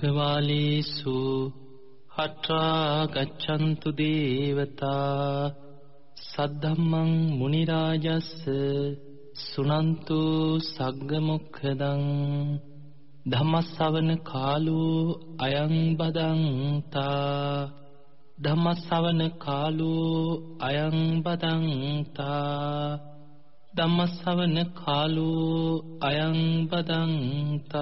සමන්තා චක්කවාලේසු හට්‍රා ගච්ඡන්තු දේවතා සද්ධම්මං මුනි රාජස්ස සුනන්තු සග්ග මොක්ඛදං ධම්මස්සවන කාලෝ අයං බදන්තා ධම්මස්සවන කාලෝ අයං බදන්තා ධම්මස්සවන කාලෝ අයං බදන්තා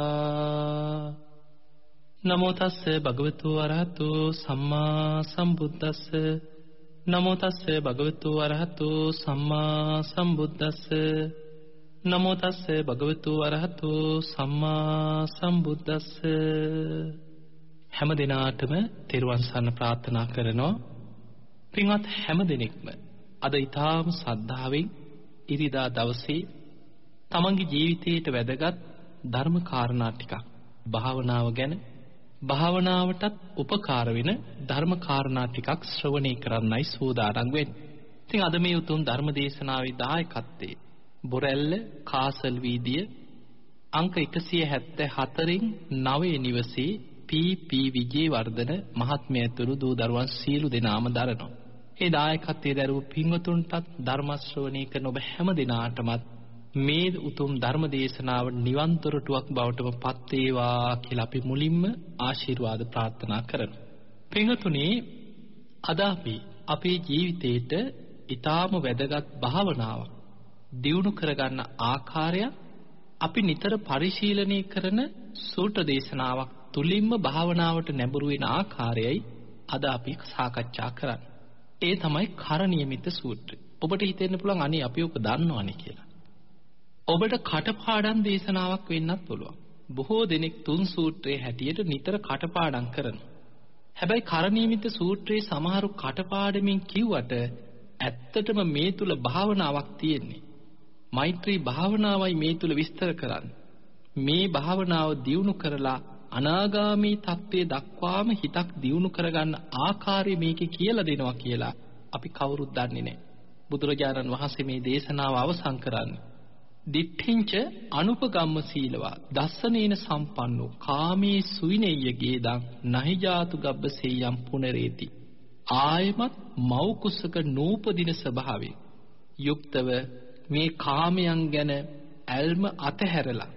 නමෝ තස්ස භගවතු වරහතු සම්මා සම්බුද්දස්ස. නමෝ තස්ස භගවතු වරහතු සම්මා සම්බුද්දස්ස. නමෝ තස්ස භගවතු වරහතු සම්මා සම්බුද්දස්ස. හැම දිනාටම තෙරුවන් සරණ ප්‍රාර්ථනා කරනවා. පින්වත් හැම දිනෙකම අද ඊටාම සද්ධාවෙන් ඉරිදා දවසේ තමන්ගේ ජීවිතයට වැදගත් ධර්ම කාරණා ටිකක් භාවනාව ගැන භාවනාවටත් උපකාර වෙන ධර්ම කාරණා ටිකක් ශ්‍රවණය කරන්නයි සූදානම් වෙන්නේ. ඉතින් අද මේ උතුම් ධර්ම දේශනාවේ දායකත්වයේ බොරැල්ල කාසල් වීදිය අංක 174න් 9 නිවසේ පී.පී. විජේවර්ධන මහත්මයා ඇතුළු දූ දරුවන් සියලු දෙනාම දරනවා. ඒ දායකත්වයේ දරුවු පින්වතුන්ටත් ධර්ම ශ්‍රවණය කරන ඔබ හැම දිනාටමත් මේ උතුම් ධර්ම දේශනාව නිවන් දොරටුවක් බවටම පත් වේවා කියලා අපි මුලින්ම ආශිර්වාද ප්‍රාර්ථනා කරනවා. පින්වතුනි අද අපි අපේ ජීවිතේට ඊටාම වැදගත් භාවනාවක් දියුණු කරගන්න ආකාරය අපි නිතර පරිශීලනය කරන සූත්‍ර දේශනාවක් තුලින්ම භාවනාවට නැඹුරු වෙන ආකාරයයි අද අපි සාකච්ඡා කරන්නේ. ඒ තමයි කරණීයමිත සූත්‍රය. ඔබට හිතෙන්න පුළුවන් අනේ අපි ඔක දන්නවනේ කියලා. ඔබට කටපාඩම් දේශනාවක් වෙන්නත් පුළුවන්. බොහෝ දෙනෙක් තුන් සූත්‍රයේ හැටියට නිතර කටපාඩම් කරනවා. හැබැයි කරණීයමිත සූත්‍රයේ සමහරු කටපාඩමින් කිව්වට ඇත්තටම මේ තුල භාවනාවක් තියෙන්නේ. මෛත්‍රී භාවනාවයි මේ තුල විස්තර කරන්නේ. මේ භාවනාව දියුණු කරලා අනාගාමී தත්ත්වයේ දක්වාම හිතක් දියුණු කරගන්න ආකාරය මේකේ කියලා දෙනවා කියලා අපි කවුරුත් දන්නේ නැහැ. බුදුරජාණන් වහන්සේ මේ දේශනාව අවසන් කරන්නේ දිට්ඨිංච අනුපගම්ම සීලවා දස්සනේන සම්පන්නෝ කාමේ සුවිනෙය්‍ය ගේදං නහි ජාතු ගබ්බසෙයම් පුනරේති ආයමත් මව් කුසක නූපදින ස්වභාවයෙන් යුක්තව මේ කාමයන් ගැන ඇල්ම අතහැරලා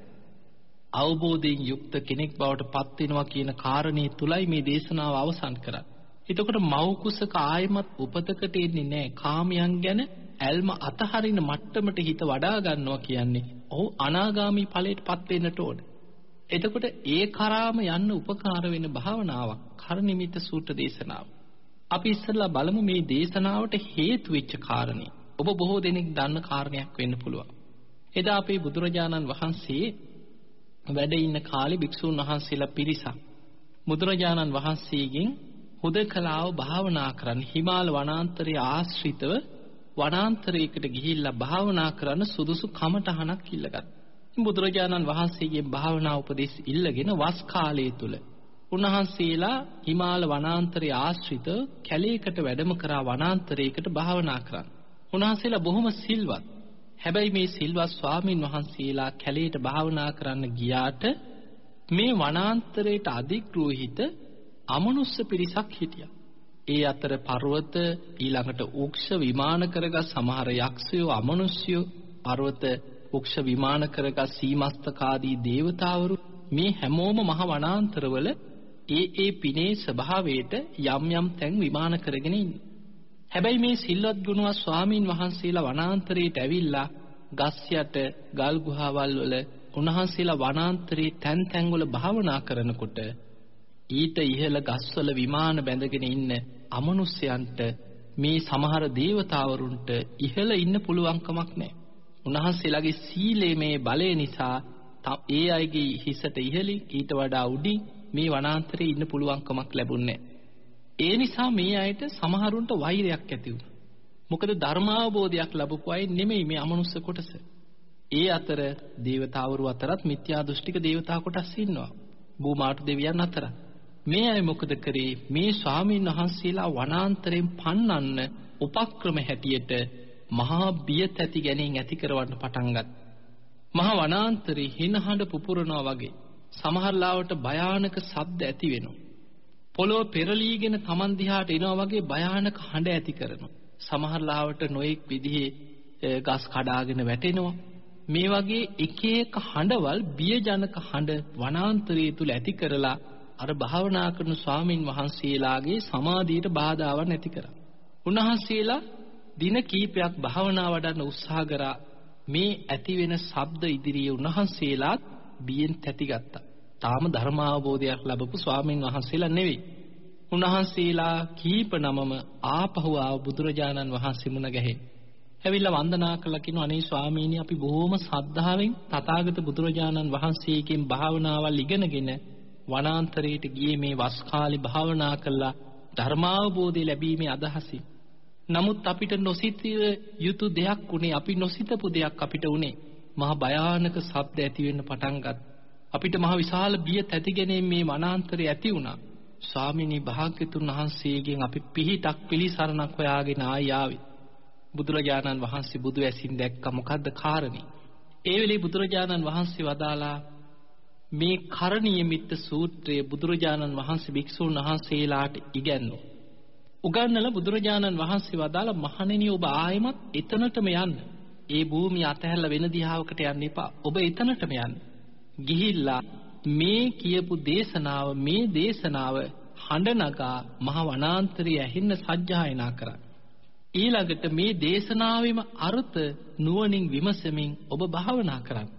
අවබෝධයෙන් යුක්ත කෙනෙක් බවට පත් වෙනවා කියන කාරණේ තුලයි මේ දේශනාව අවසන් කරන්නේ. එතකොට මව් කුසක ආයමත් උපතකට එන්නේ නැහැ. කාමයන් ගැන ඇල්ම අතහරින මට්ටමට හිත වඩා ගන්නවා කියන්නේ ඔහු අනාගාමී ඵලයට පත් වෙන්නට ඕන. එතකොට ඒ කරාම යන්න උපකාර වෙන භාවනාවක් කරනිමිත සූත්‍ර දේශනාව. අපි ඉස්සෙල්ලා බලමු මේ දේශනාවට හේතු වෙච්ච කාරණේ. ඔබ බොහෝ දෙනෙක් දන්න කාරණයක් වෙන්න පුළුවන්. එදා අපේ බුදුරජාණන් වහන්සේ වැඩ ඉන්න කාලේ භික්ෂූන් වහන්සේලා පිරිසක් බුදුරජාණන් වහන්සේගෙන් හුදකලාව භාවනා කරන්න හිමාල වනාන්තරයේ ආශ්‍රිතව වනාන්තරයකට ගිහිල්ලා භාවනා කරන්න සුදුසු කමටහනක් ඉල්ලගත්තා. බුදුරජාණන් වහන්සේගේ භාවනා උපදෙස් ඉල්ලගෙන වස් කාලය තුල උන්වහන්සේලා හිමාල වනාන්තරයේ ආශ්‍රිත කැලේකට වැඩම කරා වනාන්තරයකට භාවනා කරන්න. උන්වහන්සේලා බොහොම සිල්වත්. හැබැයි මේ සිල්වත් ස්වාමින් වහන්සේලා කැලේට භාවනා කරන්න ගියාට මේ වනාන්තරයට අධිග්‍රෝහිත අමනුස්ස පිරිසක් හිටියා. ඒ අතර පර්වත ඊළඟට උක්ෂ විමාන කරගත් සමහර යක්ෂයෝ අමනුෂ්‍යයෝ පර්වත උක්ෂ විමාන කරගත් සීමස්තකාදී දේවතාවරු මේ හැමෝම මහ වනාන්තරවල ඒ ඒ පිනේ ස්වභාවයට යම් යම් තැන් විමාන කරගෙන ඉන්නේ. හැබැයි මේ සිල්වත් ගුණවත් ස්වාමීන් වහන්සේලා වනාන්තරයට ඇවිල්ලා ගස් යට ගල් ගුහාවල් වල උන්වහන්සේලා වනාන්තරයේ තැන් තැන් වල භාවනා කරනකොට ඊට ඉහළ ගස්වල විමාන බැඳගෙන ඉන්න අමනුෂ්‍යයන්ට මේ සමහර දේවතාවරුන්ට ඉහළ ඉන්න පුළුවන්කමක් නැහැ. උන්වහන්සේලාගේ සීලේ මේ බලය නිසා ඒ අයගේ හිසට ඉහළින් ඊට වඩා උඩින් මේ වනාන්තරේ ඉන්න පුළුවන්කමක් ලැබුණේ ඒ නිසා මේ අයට සමහරුන්ට වෛරයක් ඇති වුණා. මොකද ධර්මාවබෝධයක් ලැබපු අය නෙමෙයි මේ අමනුෂ්‍ය කොටස. ඒ අතර දේවතාවරු අතරත් මිත්‍යා දෘෂ්ටික දේවතා කොටස් ඉන්නවා. භූමාටු දෙවියන් අතරත්. මේ අය මොකද කරේ මේ ස්වාමීන් වහන්සේලා වනාන්තරයෙන් පන්නන්න උපක්‍රම හැටියට මහා බිය තැති ගැනීම ඇති කරවන්න පටන් ගත්තා. මහා වනාන්තරේ හිනහඬ පුපුරනවා වගේ සමහරලාවට භයානක ශබ්ද ඇති වෙනවා. පොළොව පෙරලීගෙන Taman දිහාට එනවා වගේ භයානක හඬ ඇති කරනවා. සමහරලාවට නොඑක් විදිහේ ගස් කඩාගෙන වැටෙනවා. මේ වගේ එක එක හඬවල් බියජනක හඬ වනාන්තරයේ තුල ඇති කරලා අර භාවනා කරන ස්වාමින් වහන්සේලාගේ සමාධියට බාධාවක් නැති කරා. උන්වහන්සේලා දින කීපයක් භාවනා වඩන්න උත්සාහ කරා මේ ඇති වෙන ශබ්ද ඉදිරියේ උන්වහන්සේලාත් බියෙන් තැතිගත්තා. තාම ධර්මාවබෝධයක් ලැබපු ස්වාමින් වහන්සේලා නෙවෙයි. උන්වහන්සේලා කීප නමම ආපහු ආව බුදුරජාණන් වහන්සේ මුණ ගැහෙන්න. ඇවිල්ලා වන්දනා කළා කියනවා අනේ ස්වාමීනි අපි බොහොම සද්ධාවෙන් තථාගත බුදුරජාණන් වහන්සේගෙන් භාවනාවල් ඉගෙනගෙන වනාන්තරයට ගියේ මේ වස් කාලේ භාවනා කළා ධර්මාවබෝධය ලැබීමේ අදහසින්. නමුත් අපිට නොසිතිය යුතු දෙයක් උනේ අපි නොසිතපු දෙයක් අපිට උනේ. මහා භයානක ශබ්ද ඇති වෙන්න පටන් ගත්තා. අපිට මහ විශාල බිය තැතිගෙනින් මේ වනාන්තරය ඇති වුණා. ස්වාමිනී භාග්‍යතුන් වහන්සේගෙන් අපි පිහිටක් පිළිසරණක් හොයාගෙන ආයි ආවේ. බුදුරජාණන් වහන්සේ බුදු ඇසින් දැක්ක මොකද්ද කාරණේ? ඒ වෙලේ බුදුරජාණන් වහන්සේ වදාලා මේ කරණීය මිත්ත සූත්‍රය බුදුරජාණන් වහන්සේ භික්ෂුන් වහන්සේලාට ඉගැන්වුවා. උගන්වලා බුදුරජාණන් වහන්සේ වදාලා මහණෙනි ඔබ ආයෙමත් එතනටම යන්න. ඒ භූමිය අතහැරලා වෙන දිහාවකට යන්න එපා. ඔබ එතනටම යන්න. ගිහිල්ලා මේ කියපු දේශනාව මේ දේශනාව හඬ නගා මහ වනාන්තරය ඇහෙන්න සජ්ජායනා කරන්න. ඊළඟට මේ දේශනාවෙම අර්ථ නුවණින් විමසමින් ඔබ භාවනා කරන්න.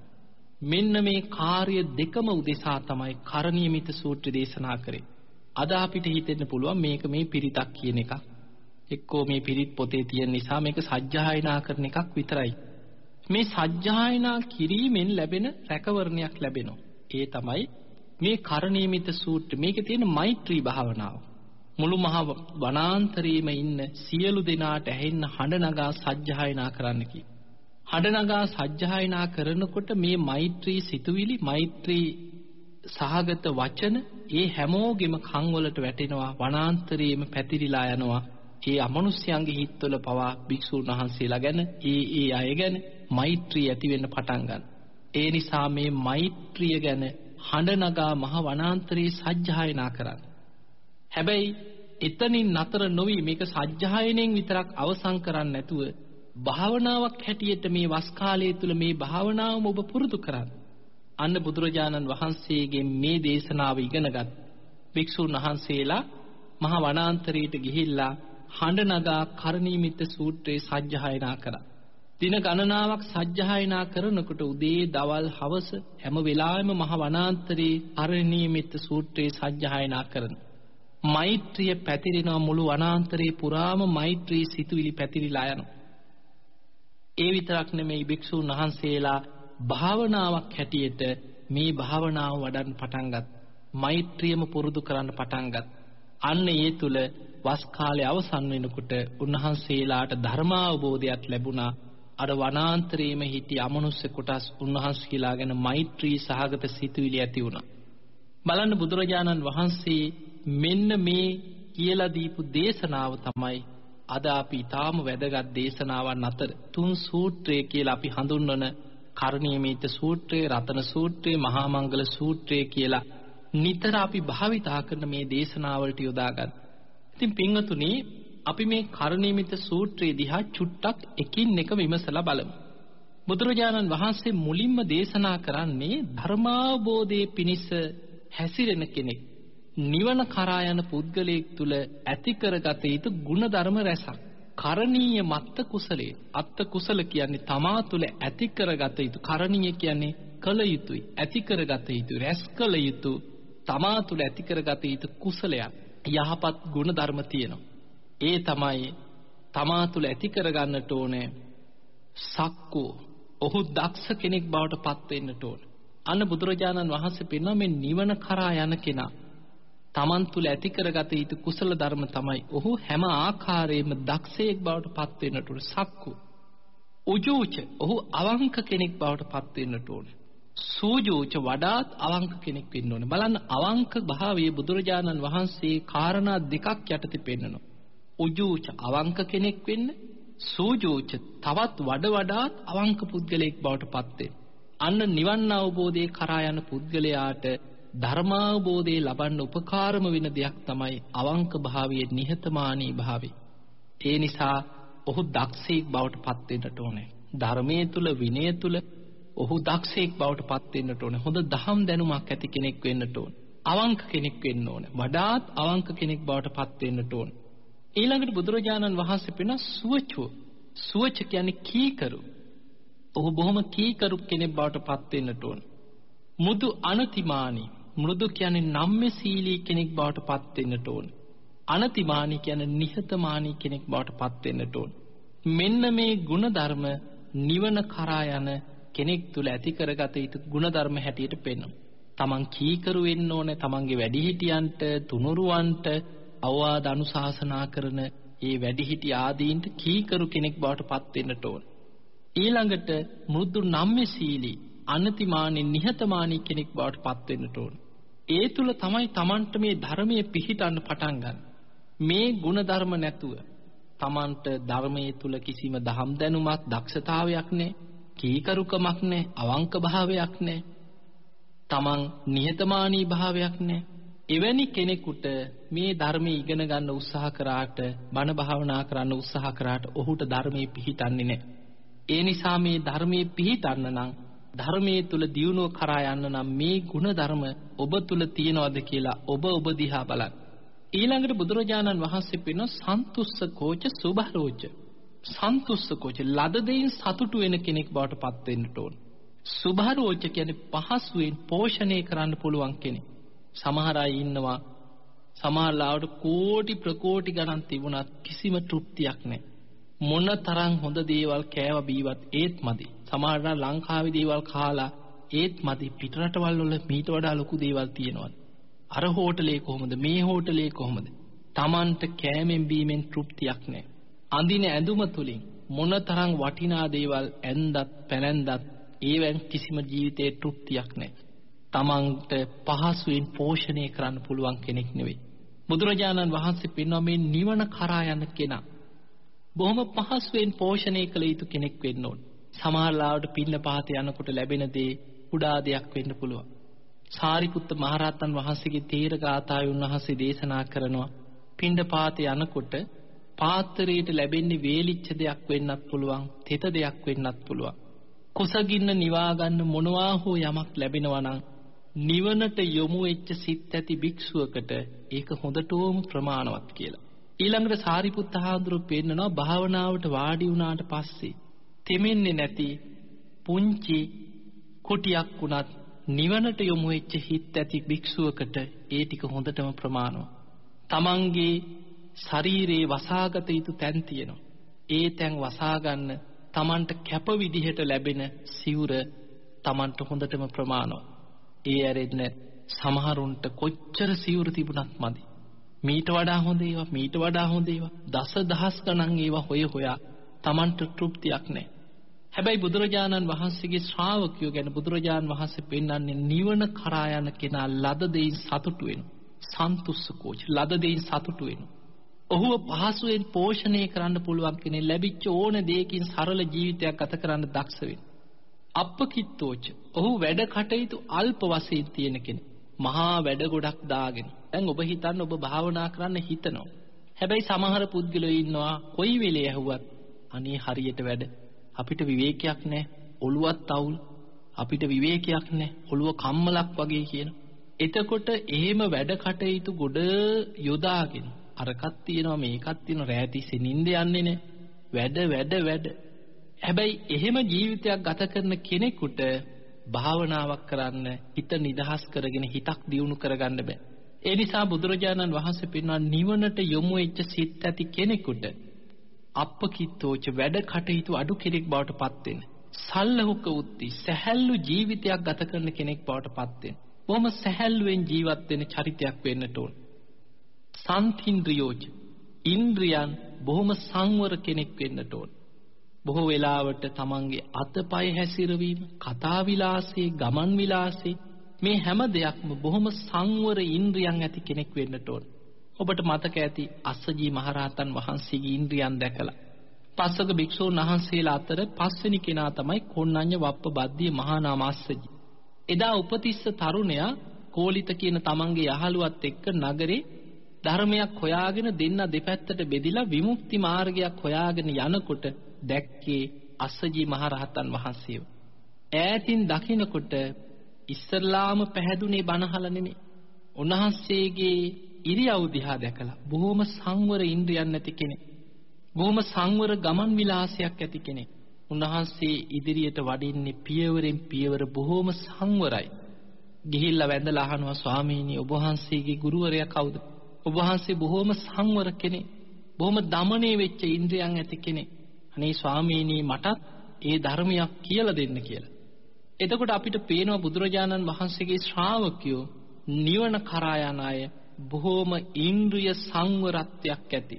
මෙන්න මේ කාර්ය දෙකම උදෙසා තමයි කරණීයමිත සූත්‍ර දේශනා කරේ. අද අපිට හිතෙන්න පුළුවන් මේක මේ පිරිතක් කියන එකක්. එක්කෝ මේ පිරිත් පොතේ තියෙන නිසා මේක සජ්ජායනා කරන එකක් විතරයි. මේ සජ්ජායනා කිරීමෙන් ලැබෙන රැකවරණයක් ලැබෙනවා. ඒ තමයි මේ කරණීයමිත සූත්‍ර මේකේ තියෙන මෛත්‍රී භාවනාව. මුළු මහ වනාන්තරයේම ඉන්න සියලු දෙනාට ඇහෙන්න හඬ නගා සජ්ජායනා කරන්න කි. හඬ නගා සජ්ජායනා කරනකොට මේ මෛත්‍රී සිතුවිලි මෛත්‍රී සහගත වචන ඒ හැමෝගෙම කන් වලට වැටෙනවා වනාන්තරයේම පැතිරිලා යනවා. ඒ අමනුෂ්‍යයන්ගේ හිත්වල පවා භික්ෂුන් වහන්සේලා ගැන ඒ ඒ අය ගැන මෛත්‍රී ඇති වෙන්න පටන් ගන්න. ඒ නිසා මේ මෛත්‍රිය ගැන හඬ නගා මහ වනාන්තරයේ සජ්ජායනා කරන්න. හැබැයි එතනින් නතර නොවි මේක සජ්ජායනයෙන් විතරක් අවසන් කරන්නේ නැතුව භාවනාවක් හැටියට මේ වස් කාලය තුල මේ භාවනාවම ඔබ පුරුදු කරන්න. අන්න බුදුරජාණන් වහන්සේගෙන් මේ දේශනාව ඉගෙනගත් භික්ෂුන් වහන්සේලා මහ වනාන්තරයට ගිහිල්ලා හඬ නගා කරණීමිත සූත්‍රයේ සජ්ජායනා කරා. දින ගණනාවක් සජ්ජායනා කරනකොට උදේ දවල් හවස හැම වෙලාවෙම මහ වනාන්තරයේ කරණීමිත සූත්‍රයේ සජ්ජායනා කරනවා. මෛත්‍රිය පැතිරෙනවා මුළු වනාන්තරේ පුරාම මෛත්‍රී සිතුවිලි පැතිරිලා යනවා. ඒ විතරක් නෙමෙයි භික්ෂුන් වහන්සේලා භාවනාවක් හැටියට මේ භාවනාව වඩන්න පටන් ගත්. මෛත්‍රියම පුරුදු කරන්න පටන් ගත්. අන්න ඒ තුල වස් කාලේ අවසන් වෙනකොට උන්වහන්සේලාට ධර්මාවබෝධයක් ලැබුණා. අර වනාන්තරයේම හිටි අමනුෂ්‍ය කොටස් උන්වහන්සේලා ගැන මෛත්‍රී සහගත සිතුවිලි ඇති වුණා. බලන්න බුදුරජාණන් වහන්සේ මෙන්න මේ කියලා දීපු දේශනාව තමයි අද අපි ඊටාම වැදගත් දේශනාවන් අතර තුන් සූත්‍රය කියලා අපි හඳුන්වන කරණීයමේත සූත්‍රය, රතන සූත්‍රය, මහා මංගල සූත්‍රය කියලා නිතර අපි භාවිතා කරන මේ දේශනාවලට යොදාගන්න. ඉතින් පින්වතුනි අපි මේ කරණීයමිත සූත්‍රයේ දිහා චුට්ටක් එකින් එක විමසලා බලමු. බුදුරජාණන් වහන්සේ මුලින්ම දේශනා කරන්නේ ධර්මාවබෝධයේ පිණිස හැසිරෙන කෙනෙක් නිවන කරා යන පුද්ගලයෙක් තුල ඇති කරගත යුතු ಗುಣධර්ම රැසක්. කරණීය මත්ත කුසලයේ. අත්ත කුසල කියන්නේ තමා තුල ඇති කරගත යුතු කරණීය කියන්නේ කල යුතුයි ඇති කරගත යුතු රැස් කළ යුතු තමා තුල ඇති කරගත යුතු කුසලයක් යහපත් ගුණධර්ම තියෙනවා. ඒ තමයි තමා තුල ඇති කරගන්නට ඕනේ සක්කෝ ඔහු දක්ෂ කෙනෙක් බවට පත් වෙන්නට ඕන. අන්න බුදුරජාණන් වහන්සේ පෙන්වන මේ නිවන කරා යන කෙනා තමන් තුළ ඇති කරගත යුතු කුසල ධර්ම තමයි ඔහු හැම ආකාරයෙන්ම දක්ෂයෙක් බවට පත් වෙන්නට උන සක්කු. උජූච ඔහු අවංක කෙනෙක් බවට පත් වෙන්නට ඕනේ. සූජූච වඩාත් අවංක කෙනෙක් වෙන්න ඕනේ. බලන්න අවංක භාවයේ බුදුරජාණන් වහන්සේ කාරණා දෙකක් යටතේ පෙන්වනවා. උජූච අවංක කෙනෙක් වෙන්න සූජූච තවත් වඩ වඩාත් අවංක පුද්ගලයෙක් බවට පත් වෙන්න. අන්න නිවන් අවබෝධයේ කරා යන පුද්ගලයාට ධර්මාවබෝධය ලබන්න උපකාරම වෙන දෙයක් තමයි අවංක භාවයේ නිහතමානී භාවය. ඒ නිසා ඔහු දක්ෂයෙක් බවට පත් වෙන්නට ඕනේ. ධර්මයේ තුල විනය තුල ඔහු දක්ෂයෙක් බවට පත් වෙන්නට ඕනේ. හොඳ දහම් දැනුමක් ඇති කෙනෙක් වෙන්නට ඕනේ. අවංක කෙනෙක් වෙන්න ඕනේ. වඩාත් අවංක කෙනෙක් බවට පත් වෙන්නට ඕනේ. ඊළඟට බුදුරජාණන් වහන්සේ පෙන සුවචෝ සුවච කියන්නේ කීකරු. ඔහු බොහොම කීකරු කෙනෙක් බවට පත් වෙන්නට ඕනේ. මුදු අනතිමානී මෘදු කියන්නේ නම්‍යශීලී කෙනෙක් බවට පත් වෙන්නට ඕන. අනතිමානී කියන්නේ නිහතමානී කෙනෙක් බවට පත් වෙන්නට ඕන. මෙන්න මේ ಗುಣධර්ම නිවන කරා යන කෙනෙක් තුල ඇති කරගත යුතු ಗುಣධර්ම හැටියට පෙන්වනවා. තමන් කීකරු වෙන්න ඕනේ තමන්ගේ වැඩිහිටියන්ට, තුනුරුවන්ට අවවාද අනුශාසනා කරන ඒ වැඩිහිටි ආදීන්ට කීකරු කෙනෙක් බවට පත් වෙන්නට ඕන. ඊළඟට මෘදු නම්‍යශීලී අනතිමානී නිහතමානී කෙනෙක් බවට පත් වෙන්නට ඕන. ඒ තුල තමයි Tamanට මේ ධර්මයේ පිහිටන්න පටන් ගන්න. මේ ಗುಣධර්ම නැතුව Tamanට ධර්මයේ තුල කිසිම දහම් දැනුමක් දක්ෂතාවයක් නැහැ. කීකරුකමක් නැහැ. අවංක භාවයක් නැහැ. Taman නිහතමානී භාවයක් නැහැ. එවැනි කෙනෙකුට මේ ධර්මයේ ඉගෙන ගන්න උත්සාහ කරාට බණ භාවනා කරන්න උත්සාහ කරාට ඔහුට ධර්මයේ පිහිටන්නේ නැහැ. ඒ නිසා මේ ධර්මයේ පිහිටන්න නම් ධර්මයේ තුල දියුණුව කරා යන්න නම් මේ ගුණ ධර්ම ඔබ තුල තියනවද කියලා ඔබ ඔබ දිහා බලන්න. ඊළඟට බුදුරජාණන් වහන්සේ පෙන සන්තුස්ස කෝච සුභරෝච. සන්තුස්ස කෝච ලද දෙයින් සතුටු වෙන කෙනෙක් බවට පත් වෙන්නට ඕන. සුභරෝච කියන්නේ පහසුවෙන් පෝෂණය කරන්න පුළුවන් කෙනෙක්. සමහර අය ඉන්නවා සමහරලාවට කෝටි ප්‍රකෝටි ගණන් තිබුණත් කිසිම තෘප්තියක් නැහැ. මොන තරම් හොඳ දේවල් කෑව බීවත් ඒත් මදි. සමහරවල් ලංකාවේ දේවල් කාලා ඒත් මදි. පිටරටවල් වල මීට වඩා ලොකු දේවල් තියෙනවා. අර හෝටලේ කොහොමද මේ හෝටලේ කොහොමද? Tamanට කෑමෙන් බීමෙන් තෘප්තියක් නැහැ. අඳින ඇඳුම තුලින් මොනතරම් වටිනා දේවල් ඇඳත් පැනැන්දත් ඒවෙන් කිසිම ජීවිතේ තෘප්තියක් නැහැ. තමන්ට පහසුවෙන් පෝෂණය කරන්න පුළුවන් කෙනෙක් නෙවෙයි. බුදුරජාණන් වහන්සේ පෙන්වන මේ නිවන කරා යන කෙනා බොහොම පහසුවෙන් පෝෂණය කළ යුතු කෙනෙක් වෙන්න ඕන. සමහර ලාවට පින්න පහත යනකොට ලැබෙන දේ කුඩා දෙයක් වෙන්න පුළුවන්. සාරිපුත්ත මහරහතන් වහන්සේගේ තීර ගාථාවේ උන්වහන්සේ දේශනා කරනවා පින්න පාත යනකොට පාත්‍රයට ලැබෙන්නේ වේලිච්ච දෙයක් වෙන්නත් පුළුවන්, තෙත දෙයක් වෙන්නත් පුළුවන්. කුසගින්න නිවා ගන්න මොනවා හෝ යමක් ලැබෙනවා නම් නිවනට යොමු වෙච්ච සිත් ඇති භික්ෂුවකට ඒක හොඳටම ප්‍රමාණවත් කියලා. ඊළඟට සාරිපුත්ත හාමුදුරුවෝ පෙන්නනවා භාවනාවට වාඩි වුණාට පස්සේ තෙමෙන්නේ නැති පුංචි කුටියක් වුණත් නිවනට යොමු වෙච්ච හිත් ඇති භික්ෂුවකට ඒ ටික හොඳටම ප්‍රමාණවත්. තමන්ගේ ශරීරේ වසාගත යුතු තැන් තියෙනවා. ඒ තැන් වසා ගන්න තමන්ට කැප විදිහට ලැබෙන සිවුර තමන්ට හොඳටම ප්‍රමාණවත්. ඒ ඇරෙන්න සමහරුන්ට කොච්චර සිවුරු තිබුණත් මදි. මීට වඩා හොඳ ඒවා මීට වඩා හොඳ ඒවා දස දහස් ගණන් ඒවා හොය හොයා Tamanට තෘප්තියක් නැහැ. හැබැයි බුදුරජාණන් වහන්සේගේ ශ්‍රාවකයෝ ගැන බුදුරජාණන් වහන්සේ පෙන්වන්නේ නිවන කරා යන කෙනා ලද දෙයින් සතුටු වෙනවා. සන්තුස්ස කෝච ලද දෙයින් සතුටු වෙනවා. ඔහුව පහසුවෙන් පෝෂණය කරන්න පුළුවන් කෙනෙක් ලැබිච්ච ඕන දෙයකින් සරල ජීවිතයක් ගත කරන්න දක්ෂ වෙනවා. අප්පකිත්තෝච ඔහු වැඩ කටයුතු අල්ප වශයෙන් තියෙන කෙනෙක්. මහා වැඩ ගොඩක් දාගෙන. දැන් ඔබ හිතන්න ඔබ භාවනා කරන්න හිතනවා. හැබැයි සමහර පුද්ගලයෝ ඉන්නවා කොයි වෙලේ ඇහුවත් අනේ හරියට වැඩ අපිට විවේකයක් නැහැ. ඔළුවත් අවුල්. අපිට විවේකයක් නැහැ. ඔළුව කම්මලක් වගේ කියන. එතකොට එහෙම වැඩ කටයුතු ගොඩ යොදාගෙන අරකක් තියෙනවා මේකක් තියෙනවා රැතිසෙ නිින්ද යන්නේ නැහැ. වැඩ වැඩ වැඩ හැබැයි එහෙම ජීවිතයක් ගත කරන කෙනෙකුට භාවනාවක් කරන්න හිත නිදහස් කරගෙන හිතක් දියුණු කරගන්න බෑ. ඒ නිසා බුදුරජාණන් වහන්සේ පෙන්වන නිවනට යොමු වෙච්ච සිත් ඇති කෙනෙකුට අප්පකිත්තෝච වැඩ කටයුතු අඩු කෙනෙක් බවට පත් වෙන. සල්ලහුක උත්ති සැහැල්ලු ජීවිතයක් ගත කරන කෙනෙක් බවට පත් වෙන. බොහොම සැහැල්ලුවෙන් ජීවත් වෙන චරිතයක් වෙන්නට ඕන. සම්තින්ද්‍රියෝච ඉන්ද්‍රියන් බොහොම සංවර කෙනෙක් වෙන්නට ඕන. බොහෝ වෙලාවට තමන්ගේ අතපය හැසිරවීම, කතා විලාසය, ගමන් විලාසය මේ හැම දෙයක්ම බොහොම සංවර ඉන්ද්‍රියන් ඇති කෙනෙක් වෙන්නට ඕන. ඔබට මතක ඇති අස්සජී මහරහතන් වහන්සේගේ ඉන්ද්‍රියන් දැකලා පස්වක භික්ෂූන් වහන්සේලා අතර පස්වෙනි කෙනා තමයි කොණ්ණඤ්ඤ වප්ප බද්දිය මහා නාමස්සජි. එදා උපතිස්ස තරුණයා කෝලිත කියන තමන්ගේ යහළුවත් එක්ක නගරේ ධර්මයක් හොයාගෙන දෙන්න දෙපැත්තට බෙදිලා විමුක්ති මාර්ගයක් හොයාගෙන යනකොට දැක්කේ අස්සජී මහරහතන් වහන්සේව. ඈතින් දකිනකොට ඉස්සල්ලාම පැහැදුනේ බණහල නෙමෙයි. උන්වහන්සේගේ ඉරියව් දිහා දැකලා බොහොම සංවර ඉන්ද්‍රියන් නැති කෙනෙක්. බොහොම සංවර ගමන් විලාසයක් ඇති කෙනෙක්. උන්වහන්සේ ඉදිරියට වඩින්නේ පියවරෙන් පියවර බොහොම සංවරයි. ගිහිල්ලා වැඳලා අහනවා ස්වාමීනි ඔබ වහන්සේගේ ගුරුවරයා කවුද? ඔබ වහන්සේ බොහොම සංවර කෙනෙක්. බොහොම দমনයේ වෙච්ච ඉන්ද්‍රියන් ඇති කෙනෙක්. අනේ ස්වාමීනි මටත් ඒ ධර්මයක් කියලා දෙන්න කියලා. එතකොට අපිට පේනවා බුදුරජාණන් වහන්සේගේ ශ්‍රාවකයෝ නිවන කරා යන අය බොහෝම ඉන්ද්‍රිය සංවරත්වයක් ඇති.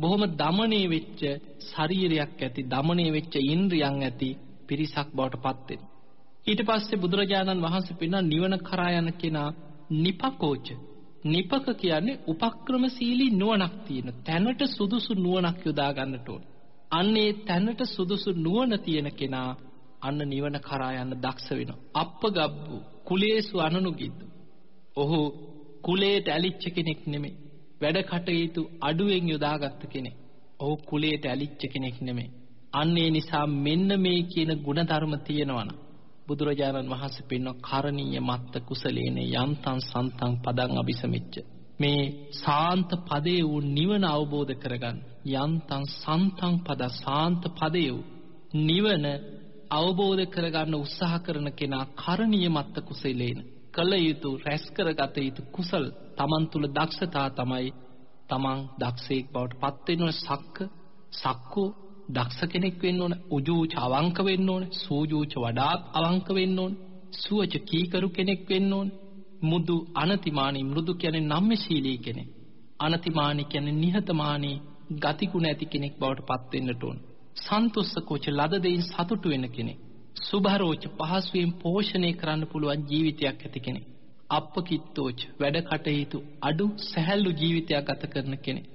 බොහොම দমনයේ වෙච්ච ශරීරයක් ඇති, দমনයේ වෙච්ච ඉන්ද්‍රියන් ඇති පිරිසක් බවට පත් වෙනවා. ඊට පස්සේ බුදුරජාණන් වහන්සේ පෙන්වන නිවන කරා යන කෙනා නිපකෝච. නිපක කියන්නේ උපක්‍රමශීලී නුවණක් තියෙන. තැනට සුදුසු නුවණක් යොදා ගන්නට ඕන. අන්නේ තැනට සුදුසු නුවණ තියෙන කෙනා අන්න නිවන කරා යන්න දක්ෂ වෙනවා. අප්පගබ්බු කුලේසු අනනුගිද්දු. ඔහු කුලයට ඇලිච්ච කෙනෙක් නෙමෙයි. වැඩ කටයුතු අඩුවෙන් යොදාගත්ත කෙනෙක්. ඔහු කුලයට ඇලිච්ච කෙනෙක් නෙමෙයි. අන්න ඒ නිසා මෙන්න මේ කියන ಗುಣධර්ම තියෙනවනම් බුදුරජාණන් වහන්සේ පෙන්ව කරණීය මත්ත කුසලේන යන්තං සන්තං පදං අபிසමිච්ච මේ සාන්ත පදේ වූ නිවන අවබෝධ කරගන්න යන්තං සන්තං පද සාන්ත පදේ වූ නිවන අවබෝධ කරගන්න උත්සාහ කරන කෙනා කරණීය මත්ත කුසලේන කළ යුතු රැස් කරගත යුතු කුසල් තමන් තුල දක්ෂතා තමයි තමන් දක්ෂයෙක් බවට පත් වෙන සක්ක සක්කෝ දක්ෂ කෙනෙක් වෙන්න ඕන උජූච අවංක වෙන්න ඕන සූජූච වඩාත් අවංක වෙන්න ඕන සුවච කීකරු කෙනෙක් වෙන්න ඕන මුදු අනතිමානී මෘදු කියන්නේ නම්‍යශීලී කෙනෙක්. අනතිමානී කියන්නේ නිහතමානී ගතිගුණ ඇති කෙනෙක් බවට පත් වෙන්නට ඕන. සන්තුස්ස කෝච ලද දෙයින් සතුටු වෙන කෙනෙක්. සුභරෝච පහසුවෙන් පෝෂණය කරන්න පුළුවන් ජීවිතයක් ඇති කෙනෙක් අප්පකිත්තෝච වැඩ කටයුතු අඩු සැහැල්ලු ජීවිතයක් ගත කරන කෙනෙක්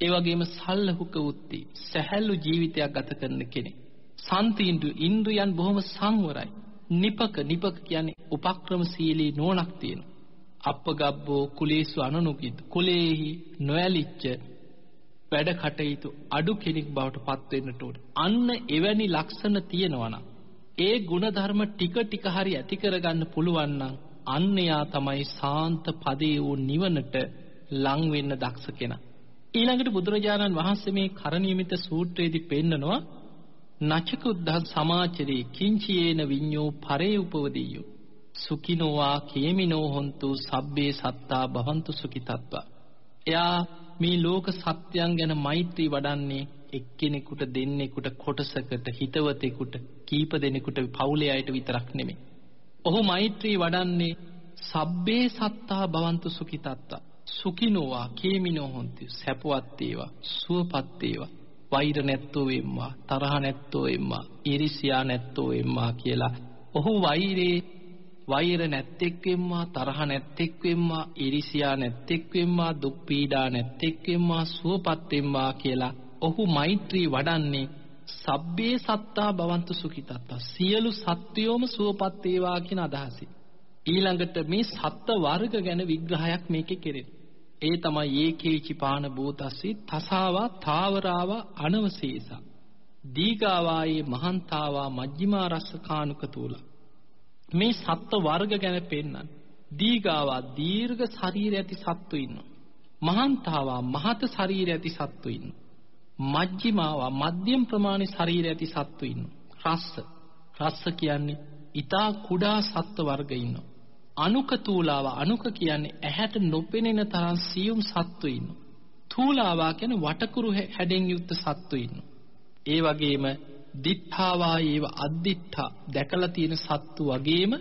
ඒ වගේම සල්ලහුක උත්ති සැහැල්ලු ජීවිතයක් ගත කරන කෙනෙක්. සන්තීන්දු ඉන්ද්‍රියන් බොහොම සංවරයි. නිපක නිපක කියන්නේ උපක්‍රමශීලී නෝනක් තියෙන. අප්පගබ්බෝ කුලේසු අනනුකිත් කුලේහි නොඇලිච්ච වැඩ කටයුතු අඩු කෙනෙක් බවට පත් වෙන්නට ඕන. අන්න එවැනි ලක්ෂණ තියෙනවා නම් ඒ ಗುಣධර්ම ටික ටික හරි ඇති කරගන්න පුළුවන් නම් අන්න යා තමයි සාන්ත පදේ වූ නිවනට ලං වෙන්න දක්ෂ කෙනා. ඊළඟට බුදුරජාණන් වහන්සේ මේ කරණීයමිත සූත්‍රයේදී පෙන්නනවා නචකුද්ධං සමාචරේ කිංචයේන විඤ්ඤෝ පරේ උපවදීයෝ සුඛිනෝවා කේමිනෝ හොන්තු සබ්බේ සත්තා භවන්තු සුඛිතත්වා එයා මේ ලෝක සත්‍යයන් ගැන මෛත්‍රී වඩන්නේ එක්කෙනෙකුට දෙන්නෙකුට කොටසකට හිතවතෙකුට කීප දෙනෙකුට පවුලේ අයට විතරක් නෙමෙයි. ඔහු මෛත්‍රී වඩන්නේ සබ්බේ සත්තා භවන්තු සුඛිතත්වා සුඛිනෝවා කේමිනෝ හොන්ති. සැපවත් වේවා සුවපත් වේවා වෛර නැත්තෝ වෙම්මා තරහ නැත්තෝ වෙම්මා ඊර්ෂ්‍යා නැත්තෝ වෙම්මා කියලා ඔහු වෛරේ වෛර නැත්තෙක් වෙම්මා තරහ නැත්තෙක් වෙම්මා ඊර්ෂ්‍යා නැත්තෙක් වෙම්මා දුක් පීඩා නැත්තෙක් වෙම්මා සුවපත් වෙම්මා කියලා ඔහු මෛත්‍රී වඩන්නේ සබ්බේ සත්තා භවන්තු සුඛිතත්තා සියලු සත්වයෝම සුවපත් වේවා කියන අදහසින්. ඊළඟට මේ සත්ත්ව වර්ග ගැන විග්‍රහයක් මේකේ කෙරෙනවා ඒ තමයි ඒකේචි පාන භූතස්සි තසාවා තාවරාවා අනවශේෂා දීගාවායේ මහන්තාවා මජ්ක්‍ධිමා රස්ස කානුක තුල. මේ සත්ත්ව වර්ග ගැන පෙන්වන්න දීගාවා දීර්ඝ ශරීර ඇති සත්තු ඉන්නවා. මහන්තාවා මහත ශරීර ඇති සත්තු ඉන්නවා. මජ්ක්‍ධිමාවා මධ්‍යම ප්‍රමාණි ශරීර ඇති සත්තු ඉන්නවා රස්ස රස්ස කියන්නේ ඊතා කුඩා සත්ත්ව වර්ග ඉන්නවා අනුක තූලාව අනුක කියන්නේ ඇහැට නොපෙනෙන තරම් සියුම් සත්තු ඉන්නවා. තූලාවා කියන්නේ වටකුරු හැඩෙන් යුක්ත සත්තු ඉන්නවා. ඒ වගේම දිත්තාවා ඒව අද්දිත්තා දැකලා තියෙන සත්තු වගේම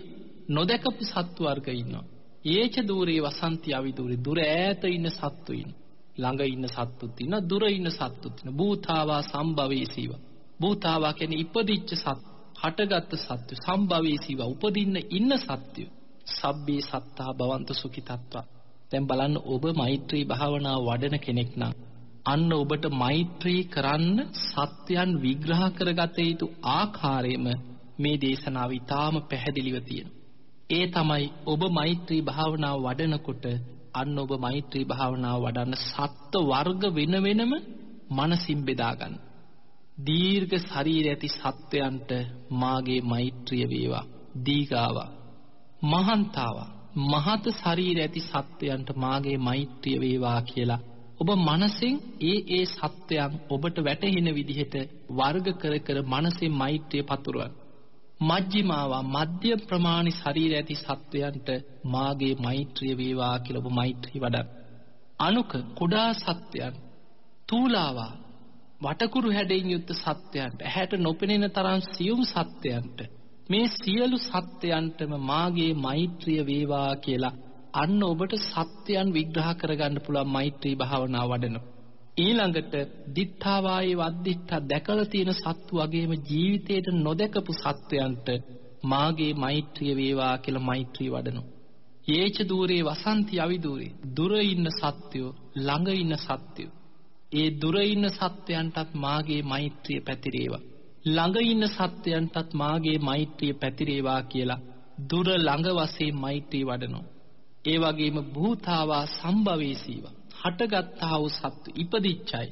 නොදැකපු සත්තු වර්ග ඉන්නවා. ඒච দূරේ වසන්ති අවිදූරේ දුර ඈත ඉන්න සත්තු ඉන්නවා. ළඟ ඉන්න සත්තුත් ඉන්නවා දුර ඉන්න සත්තුත් ඉන්නවා. භූතාවා සම්භවේසීව. භූතාවා කියන්නේ ඉපදිච්ච සත් හටගත් සත්තු සම්භවේසීව උපදින්න ඉන්න සත්‍යෝ සබ්බේ සත්තා භවන්ත සුඛිතත්වා. දැන් බලන්න ඔබ මෛත්‍රී භාවනාව වඩන කෙනෙක් නම් අන්න ඔබට මෛත්‍රී කරන්න සත්‍යයන් විග්‍රහ කරගත යුතු ආකාරයම මේ දේශනාව ඉතාම පැහැදිලිව තියෙනවා. ඒ තමයි ඔබ මෛත්‍රී භාවනාව වඩනකොට අන්න ඔබ මෛත්‍රී භාවනාව වඩන්න සත්ත්ව වර්ග වෙන වෙනම මනසින් බෙදා ගන්න. දීර්ඝ ශරීර ඇති සත්වයන්ට මාගේ මෛත්‍රිය වේවා. දීගාවා. මහන්තාවා. මහත ශරීර ඇති සත්වයන්ට මාගේ මෛත්‍රිය වේවා කියලා ඔබ මනසෙන් ඒ ඒ සත්වයන් ඔබට වැටහෙන විදිහට වර්ග කර කර මනසෙන් මෛත්‍රිය පතුරවන්න. මජ්ක්‍ධිමාවා මධ්‍ය ප්‍රමාණි ශරීර ඇති සත්වයන්ට මාගේ මෛත්‍රිය වේවා කියලා ඔබ මෛත්‍රී වඩන්න. අනුක කුඩා සත්වයන් තූලාවා වටකුරු හැඩයෙන් යුක්ත සත්වයන්ට ඇහැට නොපෙනෙන තරම් සියුම් සත්වයන්ට මේ සියලු සත්වයන්ටම මාගේ මෛත්‍රිය වේවා කියලා අන්න ඔබට සත්‍යයන් විග්‍රහ කරගන්න පුළුවන් මෛත්‍රී භාවනාව වඩනකොට ඊළඟට දිත්තාවායේ වද්දිත්තා දැකලා තියෙන සත්තු වගේම ජීවිතේට නොදකපු සත්වයන්ට මාගේ මෛත්‍රිය වේවා කියලා මෛත්‍රී වඩනවා. යේච দূරේ වසන්ති අවිදූරේ දුර ඉන්න සත්වයෝ ළඟ ඉන්න සත්වයෝ ඒ දුර ඉන්න සත්වයන්ටත් මාගේ මෛත්‍රිය පැතිරේවා. ළඟ ඉන්න සත්වයන්ටත් මාගේ මෛත්‍රිය පැතිරේවා කියලා දුර ළඟ වශයෙන් මෛත්‍රී වඩනවා. ඒ වගේම භූතාවා සම්භවේසීවා හටගත්තා වූ සත්තු ඉපදිච්චයි.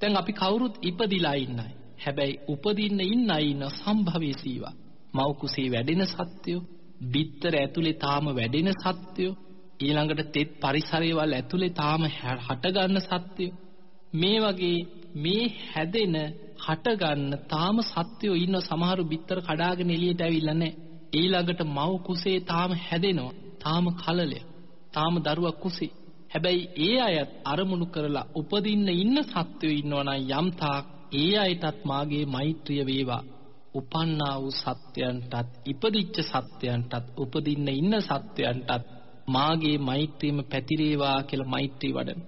දැන් අපි කවුරුත් ඉපදිලා ඉන්නයි. හැබැයි උපදින්න ඉන්න අය ඉන්න සම්භවයේ සීවා. මව් කුසේ වැඩෙන සත්‍යෝ, බිත්තර ඇතුලේ තාම වැඩෙන සත්‍යෝ, ඊළඟට තෙත් පරිසරයවල් ඇතුලේ තාම හටගන්න සත්‍යෝ. මේ වගේ මේ හැදෙන හටගන්න තාම සත්‍යෝ ඉන්න සමහරු බිත්තර කඩාගෙන එළියට ඇවිල්ලා නැහැ. ඊළඟට මව් කුසේ තාම හැදෙනවා. තාම කලලය. තාම දරුවා කුසේ හැබැයි ඒ අයත් අරමුණු කරලා උපදින්න ඉන්න සත්වයෝ ඉන්නවනම් යම් තාක් ඒ අයටත් මාගේ මෛත්‍රිය වේවා. උපන්නා වූ සත්‍යයන්ටත් ඉපදිච්ච සත්‍යයන්ටත් උපදින්න ඉන්න සත්‍යයන්ටත් මාගේ මෛත්‍රියම පැතිරේවා කියලා මෛත්‍රී වඩන.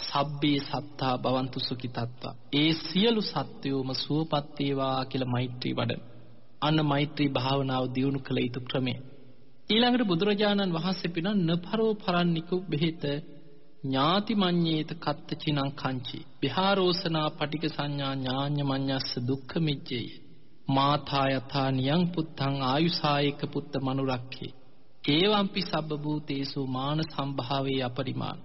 සබ්බේ සත්තා භවන්තු සුඛිතත්වා. ඒ සියලු සත්වයෝම සුවපත් වේවා කියලා මෛත්‍රී වඩන. අන්න මෛත්‍රී භාවනාව දියුණු කළ යුතු ක්‍රමය. ඊළඟට බුදුරජාණන් වහන්සේ පින නපරෝ පරන්නිකු බෙහෙත ඥාති මඤ්ඤේත කත්ත චිනං කංචි. විහාරෝසනා පටික සංඥා ඥාඤ්ඤ මඤ්ඤස්ස දුක්ඛ මිච්ඡේ මාථා යථා නියං පුත්තං ආයුසායක පුත්ත මනුරක්ඛේ. ඒවම්පි සබ්බ භූතේසු මාන සම්භාවේ අපරිමාණ.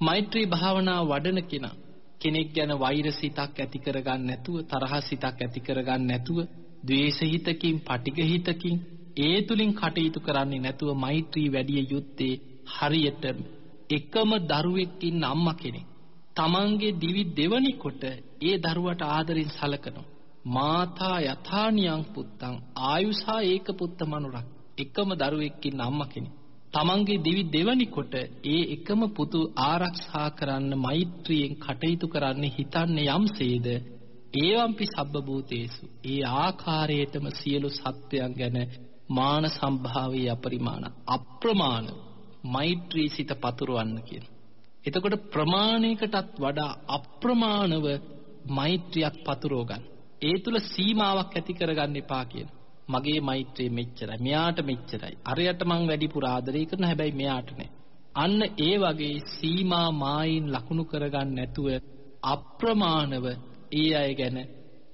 මෛත්‍රී භාවනා වඩන කෙනා කෙනෙක් ගැන වෛර සිතක් ඇති කරගන්න නැතුව තරහ සිතක් ඇති කරගන්න නැතුව ද්වේෂ හිතකින් පටිඝ හිතකින් ඒ තුලින් කටයුතු කරන්නේ නැතුව මෛත්‍රී වැඩි යුත්තේ හරියට එකම දරුවෙක් ඉන්න අම්මා කෙනෙක්. තමන්ගේ දිවි දෙවනි කොට ඒ දරුවට ආදරෙන් සලකනවා. මාතා යථානියං පුත්තං ආයුසා ඒක පුත්ත මනුරක් එකම දරුවෙක් ඉන්න අම්මා කෙනෙක්. තමන්ගේ දිවි දෙවනි කොට ඒ එකම පුතු ආරක්ෂා කරන්න මෛත්‍රියෙන් කටයුතු කරන්න හිතන්නේ යම්සේද? ඒවම්පි සබ්බ භූතේසු ඒ ආකාරයටම සියලු සත්වයන් ගැන මාන සම්භාවයේ අපරිමාණ අප්‍රමාණ මෛත්‍රී සිත පතුරවන්න කියන. එතකොට ප්‍රමාණයකටත් වඩා අප්‍රමාණව මෛත්‍රියක් පතුරව ගන්න. ඒ තුල සීමාවක් ඇති කරගන්න එපා කියන. මගේ මෛත්‍රිය මෙච්චරයි. මෙයාට මෙච්චරයි. අරයට මං වැඩිපුර ආදරය කරන හැබැයි මෙයාට නෑ. අන්න ඒ වගේ සීමා මායින් ලකුණු කරගන්න නැතුව අප්‍රමාණව ඒ අය ගැන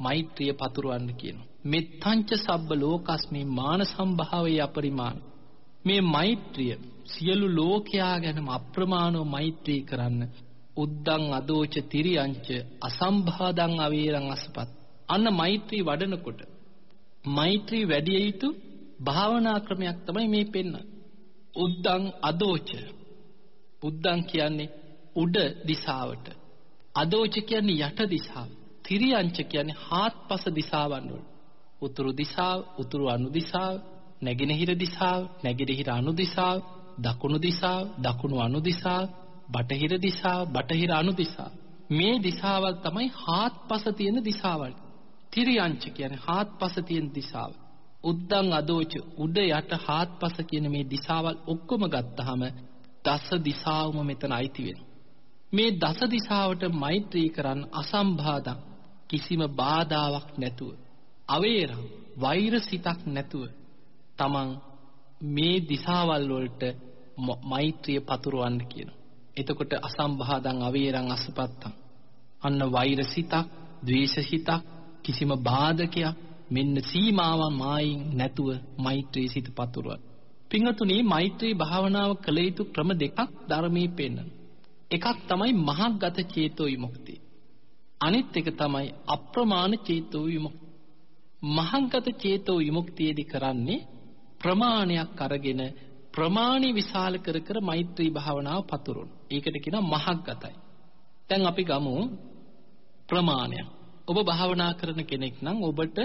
මෛත්‍රිය පතුරවන්න කියනවා. මෙත්තංච සබ්බ ලෝකස්මි මාන සම්භාවයේ අපරිමාණ. මේ මෛත්‍රිය සියලු ලෝකයා ගැනම අප්‍රමාණව මෛත්‍රී කරන්න. උද්දං අදෝච තිරියංච අසම්භාදං අවේරං අසපත්. අන්න මෛත්‍රී වඩනකොට මෛත්‍රී වැඩි යුතු භාවනා ක්‍රමයක් තමයි මේ පෙන්න. උද්දං අදෝච. උද්දං කියන්නේ උඩ දිශාවට. අදෝච කියන්නේ යට දිශාව තිරියංච කියන්නේ හාත්පස දිශාවන් වල. උතුරු දිශාව උතුරු අනු දිශාව නැගෙනහිර දිශාව නැගෙනහිර අනු දිශාව දකුණු දිශාව දකුණු අනු දිශාව බටහිර දිශාව බටහිර අනු දිශාව මේ දිශාවල් තමයි හාත්පස තියෙන දිශාවල් තිරියංච කියන්නේ හාත්පස තියෙන දිශාව උද්දං අදෝච උඩ යට හාත්පස කියන මේ දිශාවල් ඔක්කොම ගත්තාම දස දිශාවම මෙතන අයිති වෙනවා. මේ දස දිශාවට මෛත්‍රී කරන්න අසම්බාධම් කිසිම බාධාවක් නැතුව අවේරම් වෛර සිතක් නැතුව තමන් මේ දිශාවල් වලට මෛත්‍රිය පතුරවන්න කියනවා. එතකොට අසම්බාධං අවේරං අසපත්තං අන්න වෛරසිතක්, ද්වේෂසිතක්, කිසිම බාධකයක් මෙන්න සීමාවන් මායින් නැතුව මෛත්‍රී සිත පතුරවන. පිංහතුනි මෛත්‍රී භාවනාව කළ යුතු ක්‍රම දෙකක් ධර්මයේ පෙන්වන. එකක් තමයි මහග්ගත චේතෝ විමුක්තිය. අනිත් එක තමයි අප්‍රමාණ චේතෝ විමුක්තිය. මහග්ගත චේතෝ විමුක්තියේදී කරන්නේ ප්‍රමාණයක් අරගෙන ප්‍රමාණි විශාල කර කර මෛත්‍රී භාවනාව පතුරවන. ඒකට කියනවා මහග්ගතයි. දැන් අපි ගමු ප්‍රමාණයක්. ඔබ භාවනා කරන කෙනෙක් නම් ඔබට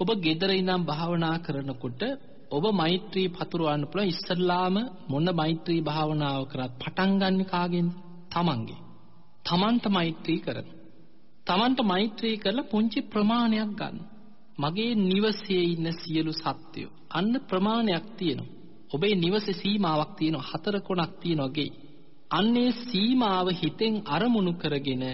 ඔබ ගෙදර ඉඳන් භාවනා කරනකොට ඔබ මෛත්‍රී පතුරවන්න පුළුවන් ඉස්සල්ලාම මොන මෛත්‍රී භාවනාව කරත් පටන් ගන්න කාගෙන්ද? තමන්ගේ. තමන්ට මෛත්‍රී කරන. තමන්ට මෛත්‍රී කරලා පුංචි ප්‍රමාණයක් ගන්න. මගේ නිවසේ ඉන්න සියලු සත්වයෝ අන්න ප්‍රමාණයක් තියෙනවා. ඔබේ නිවසේ සීමාවක් තියෙනවා හතර කොනක් තියෙනවා ගේ. අන්නේ සීමාව හිතෙන් අරමුණු කරගෙන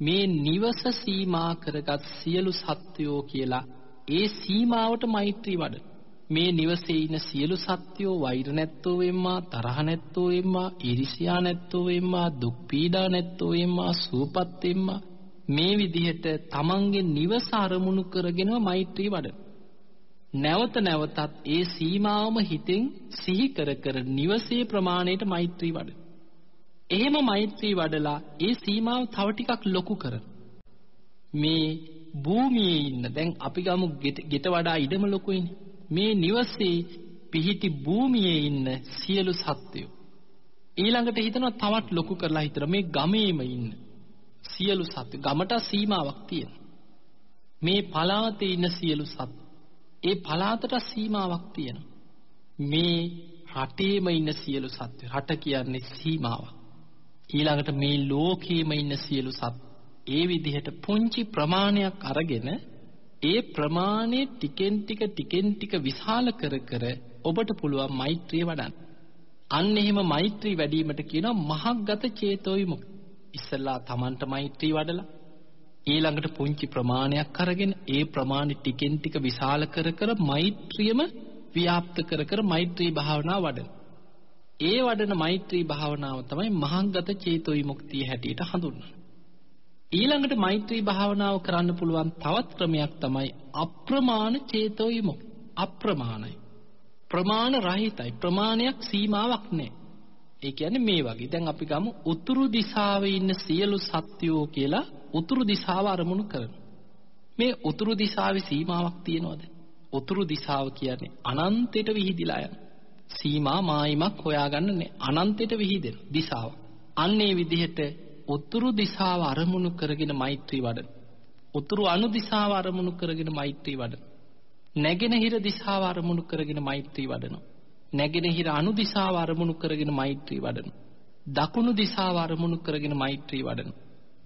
මේ නිවස සීමා කරගත් සියලු සත්වයෝ කියලා ඒ සීමාවට මෛත්‍රී වඩන. මේ නිවසේ ඉන්න සියලු සත්වයෝ වෛර නැත්තෝ වෙම්මා තරහ නැත්තෝ වෙම්මා ඊර්ෂ්‍යා නැත්තෝ වෙම්මා දුක් පීඩා නැත්තෝ වෙම්මා සූපත් වෙම්මා මේ විදිහට තමන්ගේ නිවස අරමුණු කරගෙනම මෛත්‍රී වඩන. නැවත නැවතත් ඒ සීමාවම හිතෙන් සිහි කර කර නිවසේ ප්‍රමාණයට මෛත්‍රී වඩන. එහෙම මෛත්‍රී වඩලා ඒ සීමාව තව ටිකක් ලොකු කර. මේ භූමියේ ඉන්න දැන් අපි ගමු ගෙට වඩා ඉඩම ලොකුයිනේ. මේ නිවසේ පිහිටි භූමියේ ඉන්න සියලු සත්වයෝ ඊළඟට හිතනවා තවත් ලොකු කරලා හිතන මේ ගමේම ඉන්න සියලු සත්ත්ව ගමට සීමාවක් තියෙනවා. මේ පළාතේ ඉන්න සියලු සත්ත්ව ඒ පළාතට සීමාවක් තියෙනවා. මේ රටේම ඉන්න සියලු සත්ත්ව රට කියන්නේ සීමාවක්. ඊළඟට මේ ලෝකේම ඉන්න සියලු සත් ඒ විදිහට පුංචි ප්‍රමාණයක් අරගෙන ඒ ප්‍රමාණය ටිකෙන් ටික ටිකෙන් ටික විශාල කර කර ඔබට පුළුවන් මෛත්‍රිය වඩන්න. අන්න එහෙම මෛත්‍රී වැඩිවීමට කියනවා මහග්ගත චේතෝ විමුක්ති. ඉස්සල්ලා Tamanට මෛත්‍රී වඩලා ඊළඟට පුංචි ප්‍රමාණයක් අරගෙන ඒ ප්‍රමාණි ටිකෙන් ටික විශාල කර කර මෛත්‍රියම ව්‍යාප්ත කර කර මෛත්‍රී භාවනාව වඩන. ඒ වඩන මෛත්‍රී භාවනාව තමයි මහංගත චේතෝ විමුක්තිය හැටියට හඳුන්වන්නේ. ඊළඟට මෛත්‍රී භාවනාව කරන්න පුළුවන් තවත් ක්‍රමයක් තමයි අප්‍රමාණ චේතෝ විමුක්ති. අප්‍රමාණයි. ප්‍රමාණ රහිතයි. ප්‍රමාණයක් සීමාවක් නැහැ. ඒ කියන්නේ මේ වගේ. දැන් අපි ගමු උතුරු දිශාවේ ඉන්න සියලු සත්වයෝ කියලා උතුරු දිශාව අරමුණු කරනවා. මේ උතුරු දිශාවේ සීමාවක් තියනවද? උතුරු දිශාව කියන්නේ අනන්තයට විහිදිලා යන. සීමා මායිමක් හොයාගන්න නෑ. අනන්තයට විහිදෙන දිශාව. අන්න ඒ විදිහට උතුරු දිශාව අරමුණු කරගෙන මෛත්‍රී වඩන. උතුරු අනු දිශාව අරමුණු කරගෙන මෛත්‍රී වඩන. නැගෙනහිර දිශාව අරමුණු කරගෙන මෛත්‍රී වඩනවා. නැගෙනහිර අනු දිශාව අරමුණු කරගෙන මෛත්‍රී වඩන. දකුණු දිශාව අරමුණු කරගෙන මෛත්‍රී වඩන.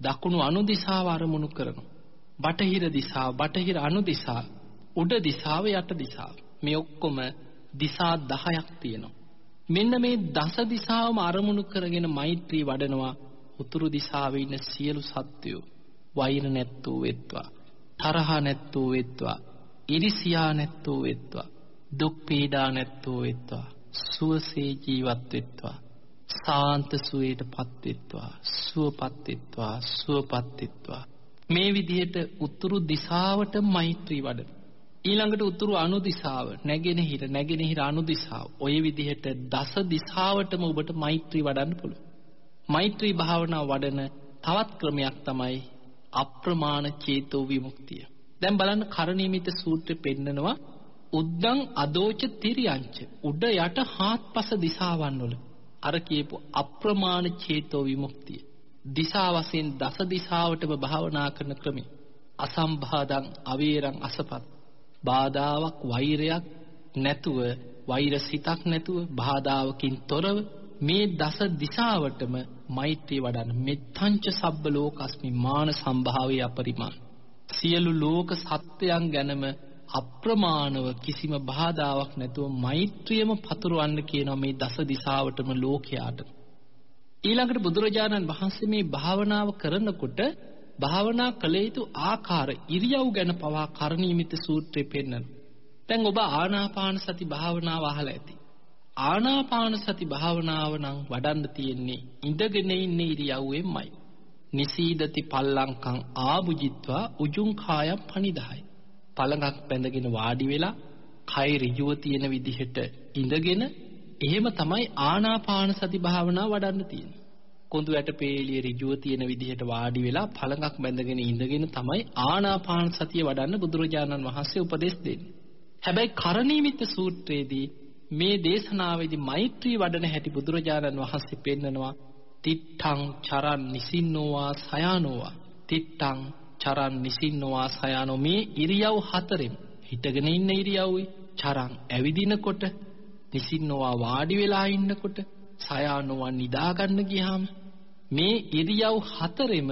දකුණු අනු දිශාව අරමුණු කරනු. බටහිර දිශාව බටහිර අනු දිශා උඩ දිශාව යට දිශාව මේ ඔක්කොම දිසා දහයක් තියෙනවා. මෙන්න මේ දස දිසාවම අරමුණු කරගෙන මෛත්‍රී වඩනවා උතුරු දිසාවේ ඉන්න සියලු සත්වයෝ වෛර නැත්තෝ වෙත්වා තරහ නැත්තෝ වෙත්වා ඉරිසියා නැත්තෝ වෙත්වා දුක් පීඩා නැත්තෝ වෙත්වා. සුවසේ ජීවත් වෙත්වා. සාන්ත සුවයට පත් වෙත්වා. සුවපත් වෙත්වා. සුවපත් වෙත්වා. මේ විදිහට උතුරු දිශාවට මෛත්‍රී වඩන. ඊළඟට උතුරු අනු දිශාව නැගෙනහිර නැගෙනහිර අනු දිශාව. ඔය විදිහට දස දිශාවටම ඔබට මෛත්‍රී වඩන්න පුළුවන්. මෛත්‍රී භාවනාව වඩන තවත් ක්‍රමයක් තමයි අප්‍රමාණ චේතෝ විමුක්තිය. දැන් බලන්න කරණීයමිත සූත්‍රෙ පෙන්නනවා. උද්දං අදෝච තිරියංච. උඩ යට හාත්පස දිසාවන් වල අර කියපු අප්‍රමාණ චේතෝ විමුක්තිය. දිසා වශයෙන් දස දිසාවටම භාවනා කරන ක්‍රමය අසම්බාධං අවේරං අසපත්. බාධාවක් වෛරයක් නැතුව වෛර සිතක් නැතුව බාධාවකින් තොරව මේ දස දිසාවටම මෛත්‍රී වඩන්න. මෙත්තංච සබ්බ ලෝකස්මි මාන සම්භාවය අපරිමාණ. සියලු ලෝක සත්‍යයන් ගැනම අප්‍රමාණව කිසිම බාධාවක් නැතුව මෛත්‍රියම පතුරවන්න කියනවා මේ දස දිසාවටම ලෝකයාට. ඊළඟට බුදුරජාණන් වහන්සේ මේ භාවනාව කරනකොට භාවනා කළ යුතු ආකාර ඉරියව් ගැන පවා කරණීයමිත සූත්‍රයේ පෙන්වන. දැන් ඔබ ආනාපාන සති භාවනාව අහලා ඇති. ආනාපාන සති භාවනාව නම් වඩන්න තියෙන්නේ ඉඳගෙන ඉන්න ඉරියව්වෙන්මයි. නිසීදති පල්ලංකං ආභුජිත්වා උජුං කායම් පනිදායි. පළඟක් බැඳගෙන වාඩි වෙලා කය ඍජුව තියෙන විදිහට ඉඳගෙන එහෙම තමයි ආනාපාන සති භාවනාව වඩන්න තියෙන්නේ. කොඳු ඇට පේලිය ඍජුව තියෙන විදිහට වාඩි වෙලා පළඟක් බැඳගෙන ඉඳගෙන තමයි ආනාපාන සතිය වඩන්න බුදුරජාණන් වහන්සේ උපදෙස් දෙන්නේ. හැබැයි කරණීමිත සූත්‍රයේදී මේ දේශනාවේදී මෛත්‍රී වඩන හැටි බුදුරජාණන් වහන්සේ පෙන්නනවා තිට්ඨං චරන් නිසින්නෝවා සයානෝවා තිට්ඨං චරන් නිසින්නෝවා සයානෝ මේ ඉරියව් හතරෙන් හිටගෙන ඉන්න ඉරියව්වේ. චරන් ඇවිදිනකොට නිසින්නෝවා වාඩි වෙලා ඉන්නකොට සයානෝවා නිදා ගන්න ගියාම මේ ඉරියව් හතරෙම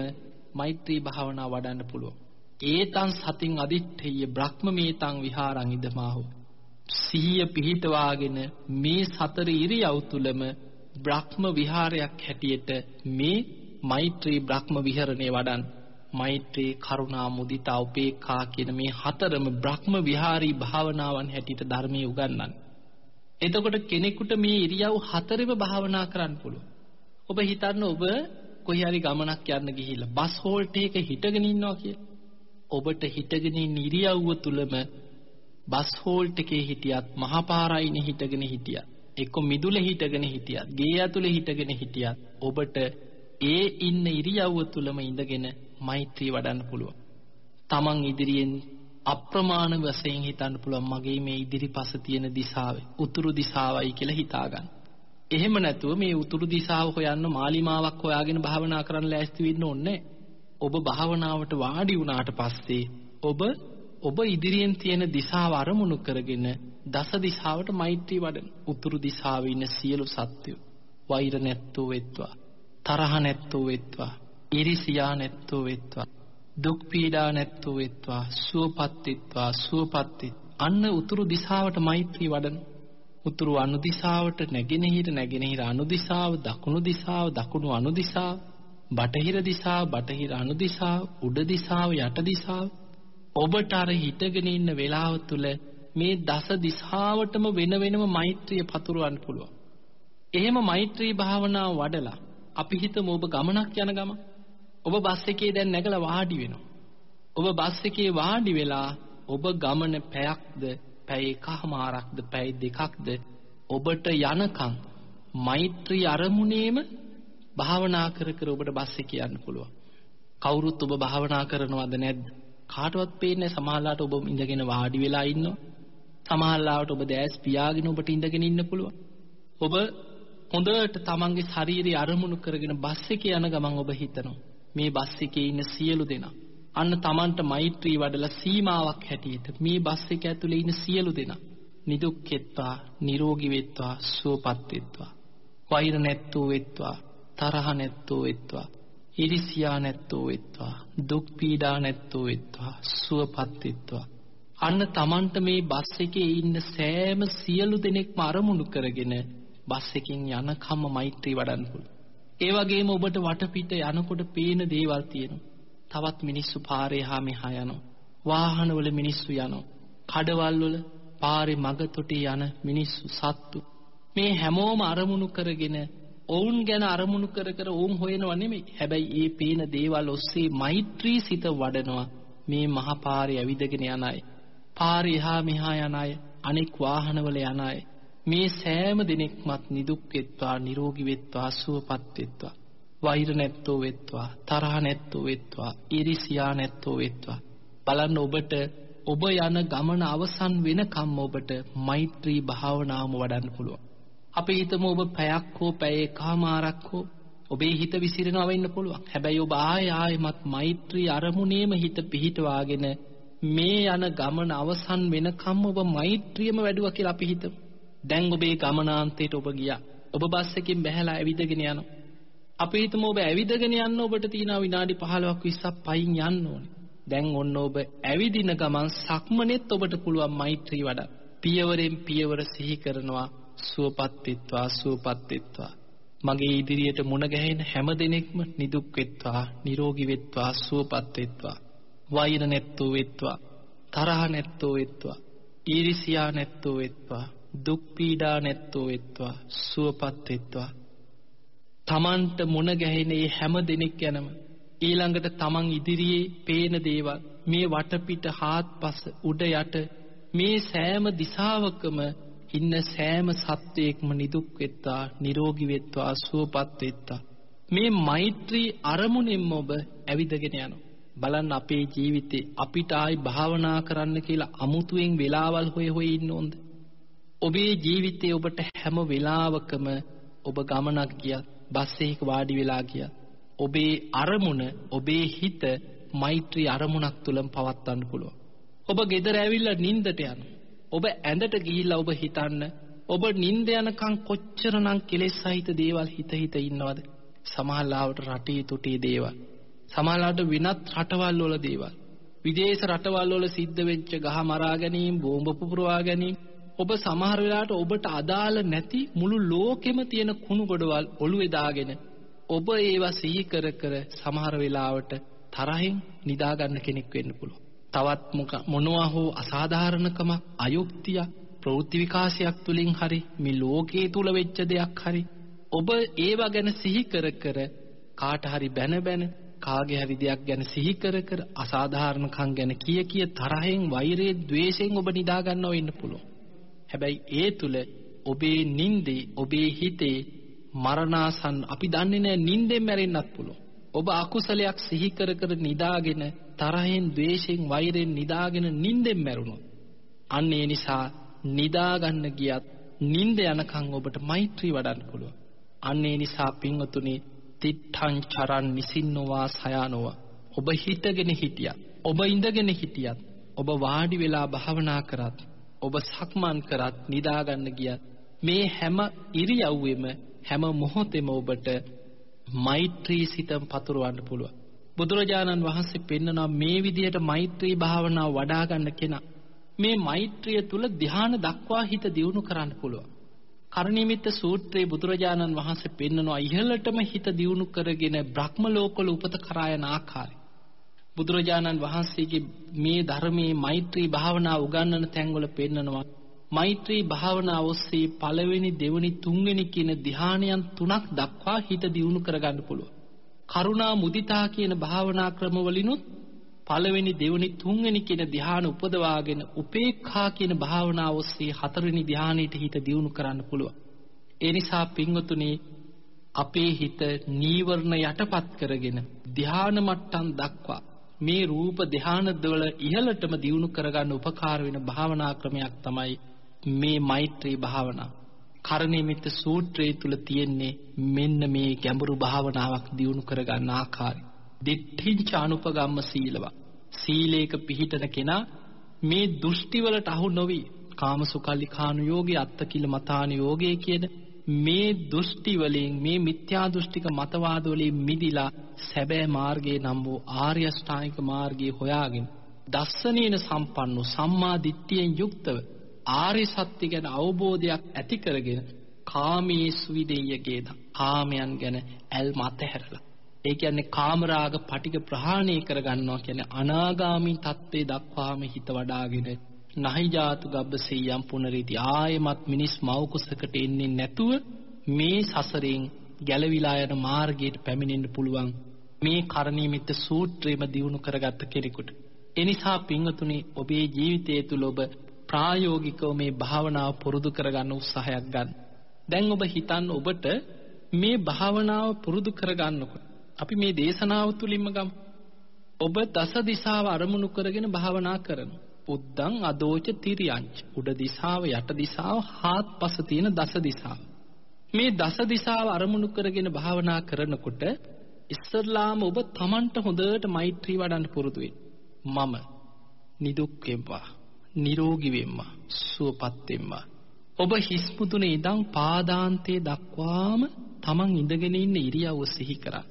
මෛත්‍රී භාවනා වඩන්න පුළුවන්. ඒතං සතින් අදිත්තේය බ්‍රහ්මමේතං විහාරං ඉදමාහෝ. සිහිය පිහිටවාගෙන මේ සතර ඉරියව් තුලම බ්‍රහ්ම විහාරයක් හැටියට මේ මෛත්‍රී බ්‍රහ්ම විහරණේ වඩන් මෛත්‍රී කරුණා මුදිතා උපේක්ඛා කියන මේ හතරම බ්‍රහ්ම විහාරී භාවනාවන් හැටියට ධර්මයේ උගන්වන්නේ. එතකොට කෙනෙකුට මේ ඉරියව් හතරෙම භාවනා කරන්න පුළුවන්. ඔබ හිතන්න ඔබ කොහේ හරි ගමනක් යන්න ගිහිල්ලා බස් හෝල්ට් එකක හිටගෙන ඉන්නවා කියලා. ඔබට හිටගෙන ඉන්න ඉරියව්ව තුලම බස් හෝල්ට් එකේ හිටියත් මහපාරයිනේ හිටගෙන හිටියත් එක්ක මිදුලේ හිටගෙන හිටියත් ගේ ඇතුලේ හිටගෙන හිටියත් ඔබට ඒ ඉන්න ඉරියව්ව තුලම ඉඳගෙන මෛත්‍රී වඩන්න පුළුවන්. තමන් ඉදිරියෙන් අප්‍රමාණ වශයෙන් හිතන්න පුළුවන් මගේ මේ ඉදිරිපස තියෙන දිශාවේ උතුරු දිශාවයි කියලා හිතාගන්න. එහෙම නැතුව මේ උතුරු දිශාව හොයන්න මාලිමාවක් හොයාගෙන භාවනා කරන්න ලෑස්ති වෙන්න ඕනේ. ඔබ භාවනාවට වාඩි වුණාට පස්සේ ඔබ ඔබ ඉදිරියෙන් තියෙන දිශාව අරමුණු කරගෙන දස දිශාවට මෛත්‍රී වඩන උතුරු දිශාවේ ඉන්න සියලු සත්වයෝ වෛර නැත්තෝ වෙත්වා තරහ නැත්තෝ වෙත්වා ඉරිසියා නැත්තෝ වෙත්වා. දුක් පීඩා නැත්තෝ වෙත්වා. සුවපත් වෙත්වා. සුවපත් අන්න උතුරු දිශාවට මෛත්‍රී වඩන. උතුරු අනු දිශාවට නැගෙනහිර නැගෙනහිර අනු දිශාව දකුණු දිශාව දකුණු අනු දිශාව බටහිර දිශාව බටහිර අනු දිශාව උඩ දිශාව යට දිශාව. ඔබට අර හිටගෙන ඉන්න වෙලාව තුල මේ දස දිශාවටම වෙන වෙනම මෛත්‍රිය පතුරවන්න පුළුවන්. එහෙම මෛත්‍රී භාවනාව වඩලා අපි හිතමු ඔබ ගමනක් යන ගම. ඔබ බස් එකේ දැන් නැගලා වාඩි වෙනවා. ඔබ බස් එකේ වාඩි වෙලා ඔබ ගමන පැයක්ද පැය එකමාරක්ද පැය දෙකක්ද ඔබට යනකම් මෛත්‍රී අරමුණේම භාවනා කර කර ඔබට බස් එකේ යන්න පුළුවන්. කවුරුත් ඔබ භාවනා කරනවද නැද්ද? කාටවත් පේන්නේ සමහරලාට ඔබ ඉඳගෙන වාඩි වෙලා ඉන්නවා. සමහරලාට ඔබ දැස් පියාගෙන ඔබට ඉඳගෙන ඉන්න පුළුවන්. ඔබ හොඳට තමන්ගේ ශරීරය අරමුණු කරගෙන බස් එකේ යන ගමන් ඔබ හිතනවා මේ බස් එකේ ඉන්න සියලු දෙනා. අන්න තමන්ට මෛත්‍රී වඩලා සීමාවක් හැටියට මේ බස් එක ඇතුලේ ඉන්න සියලු දෙනා නිදුක් වෙත්වා නිරෝගී වෙත්වා සුවපත් වෙත්වා. වෛර නැත්තෝ වෙත්වා තරහ නැත්තෝ වෙත්වා ඉරිසියා නැත්තෝ වෙත්වා දුක් පීඩා නැත්තෝ වෙත්වා සුවපත් වෙත්වා. අන්න තමන්ට මේ බස් එකේ ඉන්න සෑම සියලු දෙනෙක්ම අරමුණු කරගෙන බස් එකෙන් යනකම්ම මෛත්‍රී වඩන්න පුළුවන්. ඒ වගේම ඔබට වටපිට යනකොට පේන දේවල් තියෙනවා. තවත් මිනිස්සු පාරේ හා මෙහා යනවා. වාහනවල මිනිස්සු යනවා. කඩවල් වල පාරේ මග තොටේ යන මිනිස්සු සත්තු මේ හැමෝම අරමුණු කරගෙන ඔවුන් ගැන අරමුණු කර කර ඔවුන් හොයනව නෙමෙයි. හැබැයි ඒ පේන දේවල් ඔස්සේ මෛත්‍රී සිත වඩනවා. මේ මහා පාරේ ඇවිදගෙන යන අය. පාරේ එහා මෙහා යන අය, අනෙක් වාහනවල යන අය. මේ සෑම දිනෙකමත් නිදුක් වෙත්වා, නිරෝගී වෙත්වා, සුවපත් වෙත්වා. වෛර නැත්තෝ වෙත්වා, තරහ නැත්තෝ වෙත්වා, ඊර්ෂියා නැත්තෝ වෙත්වා. බලන්න ඔබට ඔබ යන ගමන අවසන් වෙනකම් ඔබට මෛත්‍රී භාවනාවම වඩන්න පුළුවන්. අපි හිතමු ඔබ පැයක් හෝ පැය එකමාරක් හෝ ඔබේ හිත විසිරෙනවා වෙන්න පුළුවන්. හැබැයි ඔබ ආය ආයමත් මෛත්‍රී අරමුණේම හිත පිහිටවාගෙන මේ යන ගමන අවසන් වෙනකම් ඔබ මෛත්‍රියම වැඩුවා කියලා අපි හිතමු. දැන් ඔබේ ගමනාන්තයට ඔබ ගියා. ඔබ බස් එකකින් බැහැලා ඇවිදගෙන යනවා. අපි හිතමු ඔබ ඇවිදගෙන යන්න ඔබට තියෙනවා විනාඩි 15ක් 20ක් පයින් යන්න ඕනේ. දැන් ඔන්න ඔබ ඇවිදින ගමන් සක්මනෙත් ඔබට පුළුවන් මෛත්‍රී වඩා. පියවරෙන් පියවර සිහි කරනවා සුවපත් වෙත්වා සුවපත් වෙත්වා මගේ ඉදිරියට මුණ ගැහෙන හැම දිනෙකම නිදුක් වෙත්වා නිරෝගී වෙත්වා සුවපත් වෙත්වා වෛර නැත්තෝ වෙත්වා තරහ නැත්තෝ වෙත්වා ඊර්ෂියා නැත්තෝ වෙත්වා දුක් පීඩා නැත්තෝ වෙත්වා සුවපත් වෙත්වා. තමන්ට මුණ ගැහෙන මේ හැම දිනෙක යනම ඊළඟට තමන් ඉදිරියේ පේන දේවල් මේ වටපිට හාත්පස උඩ යට මේ සෑම දිසාවකම ඉන්න සෑම සත්වයෙක්ම නිදුක් වෙත්තා නිරෝගී වෙත්වා සුවපත් වෙත්තා මේ මෛත්‍රී අරමුණෙන්ම ඔබ ඇවිදගෙන යනවා. බලන්න අපේ ජීවිතේ අපිට ආයි භාවනා කරන්න කියලා අමුතුවෙන් වෙලාවල් හොය හොය ඉන්න ඕනද? ඔබේ ජීවිතේ ඔබට හැම වෙලාවකම ඔබ ගමනක් ගියත් බස් එකක වාඩි වෙලා ගියත් ඔබේ අරමුණ ඔබේ හිත මෛත්‍රී අරමුණක් තුලම පවත්වන්න පුළුවන්. ඔබ ගෙදර ඇවිල්ලා නිින්දට යන. ඔබ ඇඳට ගිහිල්ලා ඔබ හිතන්න ඔබ නිින්ද යනකම් කොච්චරනම් කෙලෙස් සහිත දේවල් හිත හිත ඉන්නවද? සමහරවිට රටේ තුටේ දේවල්. සමහරවිට වෙනත් රටවල් වල දේවල්. විදේශ රටවල් වල සිද්ධ වෙච්ච ගහ මරා ගැනීම, බෝම්බ පුපුරවා ගැනීම, ඔබ සමහර වෙලාවට ඔබට අදාළ නැති මුළු ලෝකෙම තියෙන කුණු ගොඩවල් ඔළුවේ දාගෙන ඔබ ඒවා සිහි කර කර සමහර වෙලාවට තරහින් නිදා ගන්න කෙනෙක් වෙන්න පුළුවන්. තවත් මොනවා හෝ අසාධාරණකමක් අයුක්තිය ප්‍රවෘත්ති විකාශයක් තුලින් හරි මේ ලෝකයේ තුල වෙච්ච දෙයක් හරි ඔබ ඒවා ගැන සිහි කර කර කාට හරි බැන බැන කාගේ හරි දෙයක් ගැන සිහි කර කර අසාධාරණකම් ගැන කිය කිය තරහෙන් වෛරයෙන් ద్వේෂයෙන් ඔබ නිදා ගන්නව වෙන්න පුළුවන්. හැබැයි ඒ තුල ඔබේ නින්දේ ඔබේ හිතේ මරණාසන්න අපි දන්නේ නැහැ නින්දෙන් මැරෙන්නත් පුළුවන්. ඔබ අකුසලයක් සිහි කර කර නිදාගෙන තරහෙන් ද්වේෂයෙන් වෛරයෙන් නිදාගෙන නින්දෙන් මැරුණොත් අන්න ඒ නිසා නිදා ගන්න ගියත් නින්ද යනකම් ඔබට මෛත්‍රී වඩන්න පුළුවන්. අන්න ඒ නිසා පින්වතුනි තිත්තං චරන් නිසින්නෝවා සයානෝවා ඔබ හිටගෙන හිටියත් ඔබ ඉඳගෙන හිටියත් ඔබ වාඩි වෙලා භාවනා කරත් ඔබ සක්මන් කරත් නිදාගන්න ගියත් මේ හැම ඉරියව්වෙම හැම මොහොතෙම ඔබට මෛත්‍රී සිතම් පතුරවන්න පුළුවන්. බුදුරජාණන් වහන්සේ පෙන්වනවා මේ විදිහට මෛත්‍රී භාවනාව වඩා ගන්න කෙනා මේ මෛත්‍රිය තුල ධ්‍යාන දක්වා හිත දියුණු කරන්න පුළුවන්. කරණීමිත සූත්‍රයේ බුදුරජාණන් වහන්සේ පෙන්වනවා ඉහළටම හිත දියුණු කරගෙන බ්‍රහ්ම ලෝකවල උපත කරා යන ආකාරය. බුදුරජාණන් වහන්සේගේ මේ ධර්මයේ මෛත්‍රී භාවනාව උගන්වන තැන්වල පෙන්නනවා මෛත්‍රී භාවනාව ඔස්සේ පළවෙනි දෙවෙනි තුන්වෙනි කියන ධ්‍යානයන් තුනක් දක්වා හිත දියුණු කරගන්න පුළුවන්. කරුණා මුදිතා කියන භාවනා ක්‍රමවලිනුත් පළවෙනි දෙවෙනි තුන්වෙනි කියන ධ්‍යාන උපදවාගෙන උපේක්ඛා කියන භාවනාව ඔස්සේ හතරවෙනි ධ්‍යානෙට හිත දියුණු කරන්න පුළුවන්. ඒ නිසා පින්වතුනි අපේ හිත නීවරණ යටපත් කරගෙන ධ්‍යාන මට්ටම් දක්වා මේ රූප ධානදවල ඉහළටම දියුණු කරගන්න උපකාර වෙන භාවනා ක්‍රමයක් තමයි මේ මෛත්‍රී භාවනාව. කරණීමිත සූත්‍රයේ තුල තියෙන්නේ මෙන්න මේ ගැඹුරු භාවනාවක් දියුණු කරගන්න ආකාරය. දිට්ඨිංච අනුපගම්ම සීලවා. සීලේක පිහිටන කෙනා මේ දෘෂ්ටිවලට අහු නොවි කාමසුකල්ලිකානු යෝගේ අත්තකිල මතාන යෝගේ කියන මේ දෘෂ්ටි වලින් මේ මිත්‍යා දෘෂ්ටික මතවාද වලින් මිදිලා සැබෑ මාර්ගයේ නම් වූ ආර්ය අෂ්ටාංගික මාර්ගයේ හොයාගෙන දස්සනීන සම්පන්නු සම්මා දිට්ඨියෙන් යුක්තව ආර්ය සත්‍ය ගැන අවබෝධයක් ඇති කරගෙන කාමී සුවිදෙය්‍යගේද කාමයන් ගැන ඇල්ම අතහැරලා. ඒ කියන්නේ කාමරාග පටික ප්‍රහාණය කරගන්නවා කියන්නේ අනාගාමී தත්ත්වයේ දක්වාම හිත වඩාගෙන නහි ජාතු ගබ්බසීයම් පුනරීති ආයමත් මිනිස් මව් කුසකට එන්නේ නැතුව මේ සසරෙන් ගැලවිලා යන මාර්ගයට පැමිණෙන්න පුළුවන් මේ කරණීයමිත සූත්‍රයම දිනු කරගත්ත කෙනෙකුට එනිසා පින්වතුනි ඔබේ ජීවිතය තුළ ඔබ ප්‍රායෝගිකව මේ භාවනාව පුරුදු කරගන්න උත්සාහයක් ගන්න. දැන් ඔබ හිතන්න ඔබට මේ භාවනාව පුරුදු කරගන්නකොට අපි මේ දේශනාව තුලින්ම ගමු. ඔබ දස දිශාව අරමුණු කරගෙන භාවනා කරනවා. උද්දං අදෝච තිරියංච. උඩ දිශාව යට දිශාව හාත්පස තියෙන දස දිශාව. මේ දස දිශාව අරමුණු කරගෙන භාවනා කරනකොට ඉස්සරලාම ඔබ Tamanට හොඳට මෛත්‍රී වඩන්න පුරුදු මම නිදුක් වෙම්වා නිරෝගී වෙම්වා සුවපත් වෙම්වා ඔබ හිස් මුදුනේ ඉඳන් පාදාන්තයේ දක්වාම Taman ඉඳගෙන ඉන්න ඉරියව්ව සිහි කරා.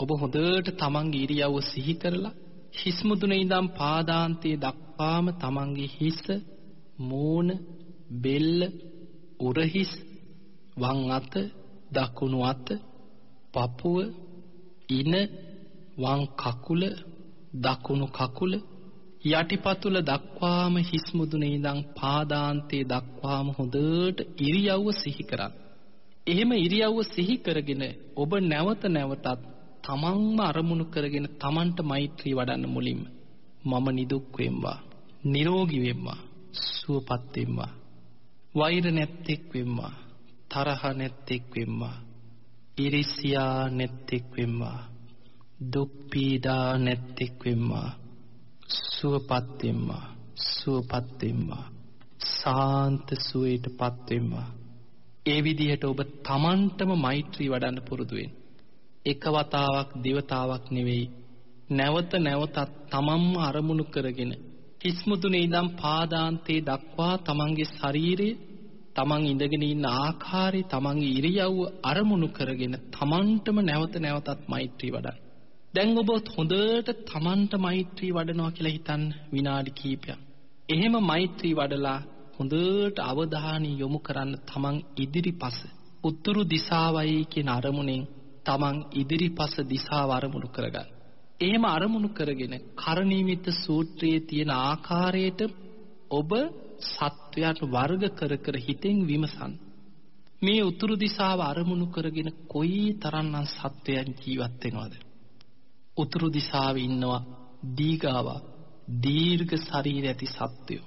ඔබ හොඳට Tamanගේ ඉරියව්ව සිහි කරලා හිස් මුදුනේ ඉඳන් පාදාන්තයේ දක්වාම තමන්ගේ හිස මූණ බෙල්ල උරහිස් වම් අත දකුණු අත පපුව ඉන වම් කකුල දකුණු කකුල යටිපතුල දක්වාම හිස් මුදුනේ ඉඳන් පාදාන්තයේ දක්වාම හොඳට ඉරියව්ව සිහි කරා. එහෙම ඉරියව්ව සිහි කරගෙන ඔබ නැවත නැවතත් තමන්ම අරමුණු කරගෙන තමන්ට මෛත්‍රී වඩන්න මුලින්ම මම නිදුක් වෙම්වා නිරෝගී වෙම්වා සුවපත් වෙම්වා වෛර නැත්තෙක් වෙම්වා තරහ නැත්තෙක් වෙම්වා ඉරිසියා නැත්තෙක් වෙම්වා දුක් පීඩා නැත්තෙක් වෙම්වා සුවපත් වෙම්වා සුවපත් වෙම්වා සාන්ත සුවයටපත් වෙම්වා ඒ විදිහට ඔබ තමන්ටම මෛත්‍රී වඩන්න පුරුදු වෙන්න. එක වතාවක් දෙවතාවක් නෙවෙයි. නැවත නැවතත් තමන්ම අරමුණු කරගෙන කිස්මුතුනේ ඉඳන් පාදාන්තයේ දක්වා තමන්ගේ ශරීරය තමන් ඉඳගෙන ඉන්න ආකාරي තමන්ගේ ඉරියව්ව අරමුණු කරගෙන තමන්ටම නැවත නැවතත් මෛත්‍රී වඩන්න. දැන් ඔබ හොඳට තමන්ට මෛත්‍රී වඩනවා කියලා හිතන්න විනාඩි කිහිපයක්. එහෙම මෛත්‍රී වඩලා හොඳට අවධානය යොමු කරන්න තමන් ඉදිරිපස උතුරු දිසාවයි කියන අරමුණෙන් තමන් ඉදිරිපස දිසාව අරමුණු කරගන්න. එහෙම අරමුණු කරගෙන කරණීමිත සූත්‍රයේ තියෙන ආකාරයට ඔබ සත්වයන් වර්ග කර කර හිතෙන් විමසන්. මේ උතුරු දිසාව අරමුණු කරගෙන කොයි තරම්නම් සත්වයන් ජීවත් වෙනවද? උතුරු දිසාවේ ඉන්නවා දීගාවා දීර්ඝ ශරීර ඇති සත්වයෝ.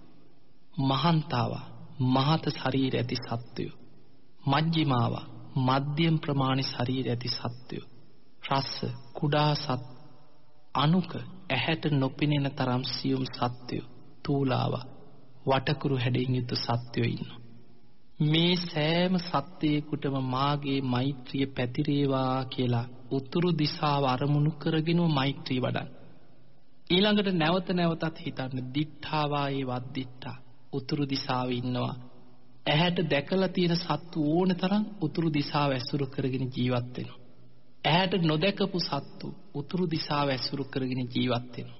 මහන්තාවා මහත ශරීර ඇති සත්වයෝ. මජ්ක්‍ධිමාවා මධ්‍යම ප්‍රමාණි ශරීර ඇති සත්වයෝ. රස්ස කුඩා සත් අනුක ඇහැට නොපෙනෙන තරම් සියුම් සත්වයෝ. තූලාවා වටකුරු හැඩෙන් යුතු සත්වයෝ ඉන්නවා. මේ සෑම සත්වයකුටම මාගේ මෛත්‍රිය පැතිරේවා කියලා උතුරු දිසාව අරමුණු කරගෙනව මෛත්‍රී වඩන්. ඊළඟට නැවත නැවතත් හිතන්න දිට්ඨාවායේ වද්දිට්ඨා උතුරු දිසාව ඉන්නවා. ඇහැට දැකලා තියෙන සත්තු ඕන තරම් උතුරු දිසාව ඇසුරු කරගෙන ජීවත් වෙනවා. ඇහැට නොදැකපු සත්තු උතුරු දිසාව ඇසුරු කරගෙන ජීවත් වෙනවා.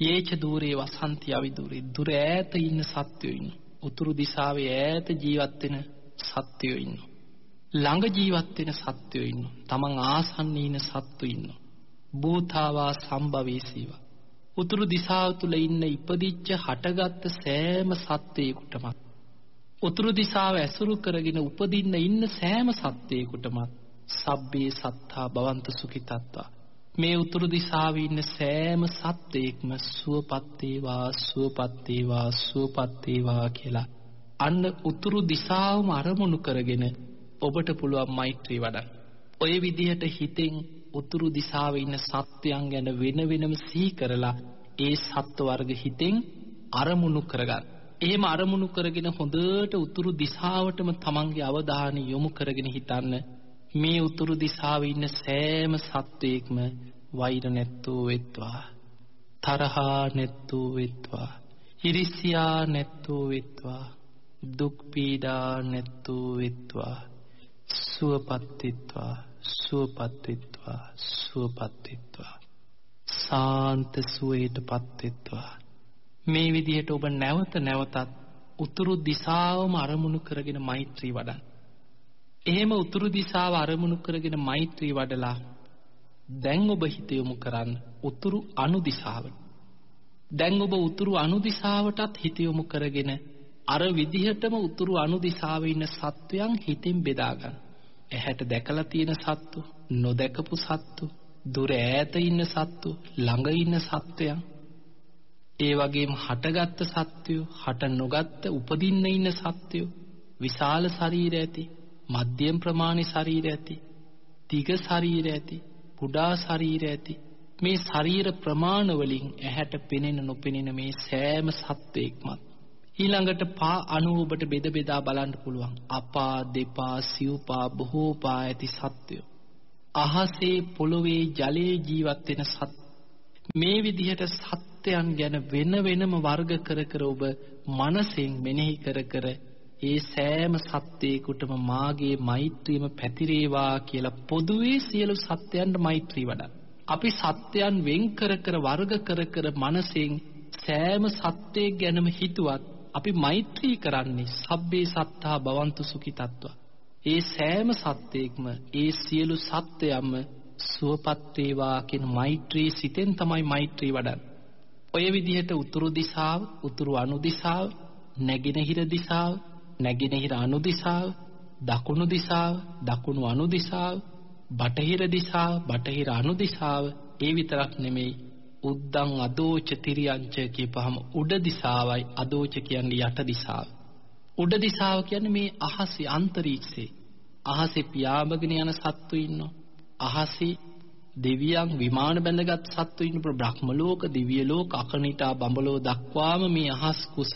යේච දූරේ වසන්ති අවිදුරේ දුර ඈත ඉන්න සත්වයෝ ඉන්නවා. උතුරු දිසාවේ ඈත ජීවත් වෙන සත්වයෝ ඉන්නවා. ළඟ ජීවත් වෙන සත්වයෝ ඉන්නවා. තමන් ආසන්නයේ ඉන්න සත්තු ඉන්නවා. භූතාවා සම්භවේසීවා. උතුරු දිසාව තුල ඉන්න ඉපදිච්ච හටගත්ත සෑම සත්වයකටම උතුරු දිසාව ඇසුරු කරගෙන උපදින්න ඉන්න සෑම සත්වයකටම සබ්බේ සත්තා භවන්ත සුඛිතත්වා මේ උතුරු දිසාවේ ඉන්න සෑම සත්වයක්ම සුවපත් වේවා සුවපත් වේවා සුවපත් වේවා කියලා අන්න උතුරු දිසාවම අරමුණු කරගෙන ඔබට පුළුවන් මෛත්‍රී වඩන්න. ඔය විදිහට හිතෙන් උතුරු දිසාවේ ඉන්න සත්වයන් ගැන වෙන වෙනම සිහි කරලා ඒ සත්ව වර්ග හිතෙන් අරමුණු කරගන්න. එහෙම අරමුණු කරගෙන හොඳට උතුරු දිසාවටම තමන්ගේ අවධානය යොමු කරගෙන හිතන්න මේ උතුරු දිසාවේ ඉන්න සෑම සත්වයක්ම වෛර නැත්තෝ වෙත්වා. තරහා නැත්තෝ වෙත්වා. ඉරිසියා නැත්තෝ වෙත්වා. දුක් පීඩා නැත්තෝ වෙත්වා. සුවපත් වෙත්වා. සුවපත් වෙත්වා. සුවපත් වෙත්වා. සාන්ත සුවයටපත් වෙත්වා. මේ විදිහට ඔබ නැවත නැවතත් උතුරු දිසාවම අරමුණු කරගෙන මෛත්‍රී වඩන්න. එහෙම උතුරු දිසාව අරමුණු කරගෙන මෛත්‍රී වඩලා දැන් ඔබ හිත යොමු කරන්න උතුරු අනු දිසාවට. දැන් ඔබ උතුරු අනු දිසාවටත් හිත යොමු කරගෙන අර විදිහටම උතුරු අනු දිසාවේ ඉන්න සත්වයන් හිතින් බෙදා ගන්න. ඇහැට දැකලා තියෙන සත්තු, නොදැකපු සත්තු, දුර ඈත ඉන්න සත්තු, ළඟ ඉන්න සත්වයන් ඒ වගේම හටගත්ත සත්වයෝ, හට නොගත්ත උපදින්න ඉන්න සත්වයෝ, විශාල ශරීර ඇති මධ්‍යම ප්‍රමාණි ශරීර ඇති දිග ශරීර ඇති කුඩා ශරීර ඇති. මේ ශරීර ප්‍රමාණ වලින් ඇහැට පෙනෙන නොපෙනෙන මේ සෑම සත්වයක්මත් ඊළඟට පා අණු ඔබට බෙද බෙදා බලන්න පුළුවන්. අපා දෙපා සිව්පා බොහෝ පා ඇති සත්වයෝ. අහසේ පොළොවේ ජලයේ ජීවත් වෙන සත් මේ විදිහට සත්‍යයන් ගැන වෙන වෙනම වර්ග කර කර ඔබ මනසෙන් මෙනෙහි කර කර ඒ සෑම සත්වයකුටම මාගේ මෛත්‍රියම පැතිරේවා කියලා පොදුවේ සියලු සත්‍යයන්ට මෛත්‍රී වඩා. අපි සත්‍යයන් වෙන් කර කර වර්ග කර කර මනසෙන් සෑම සත්වයෙක් ගැනම හිතුවත් අපි මෛත්‍රී කරන්නේ සබ්බේ සත්තා භවන්තු සුඛිතත්ව. ඒ සෑම සත්වයක්ම ඒ සියලු සත්වයන්ම සුවපත් වේවා කියන මෛත්‍රී සිතෙන් තමයි මෛත්‍රී වඩන්නේ. ඔය විදිහට උතුරු දිශාව, උතුරු අනු දිශාව, නැගෙනහිර දිශාව නැගෙනහිර අනු දිසාව, දකුණු දිසාව, දකුණු අනු දිසාව, බටහිර දිසාව බටහිර අනු දිසාව ඒ විතරක් නෙමෙයි උද්දං අදෝච තිරියංච කියපහම උඩ දිසාවයි අදෝච කියන්නේ යට දිසාව. උඩ දිසාව කියන්නේ මේ අහසේ අන්තරීක්ෂේ. අහසේ පියාඹගෙන යන සත්තු ඉන්නවා. අහසේ දෙවියන් විමාන බැඳගත් සත්තු ඉන්න බ්‍රහ්ම ලෝක, දිව්‍ය ලෝක, අකනිටා බඹලෝ දක්වාම මේ අහස් කුස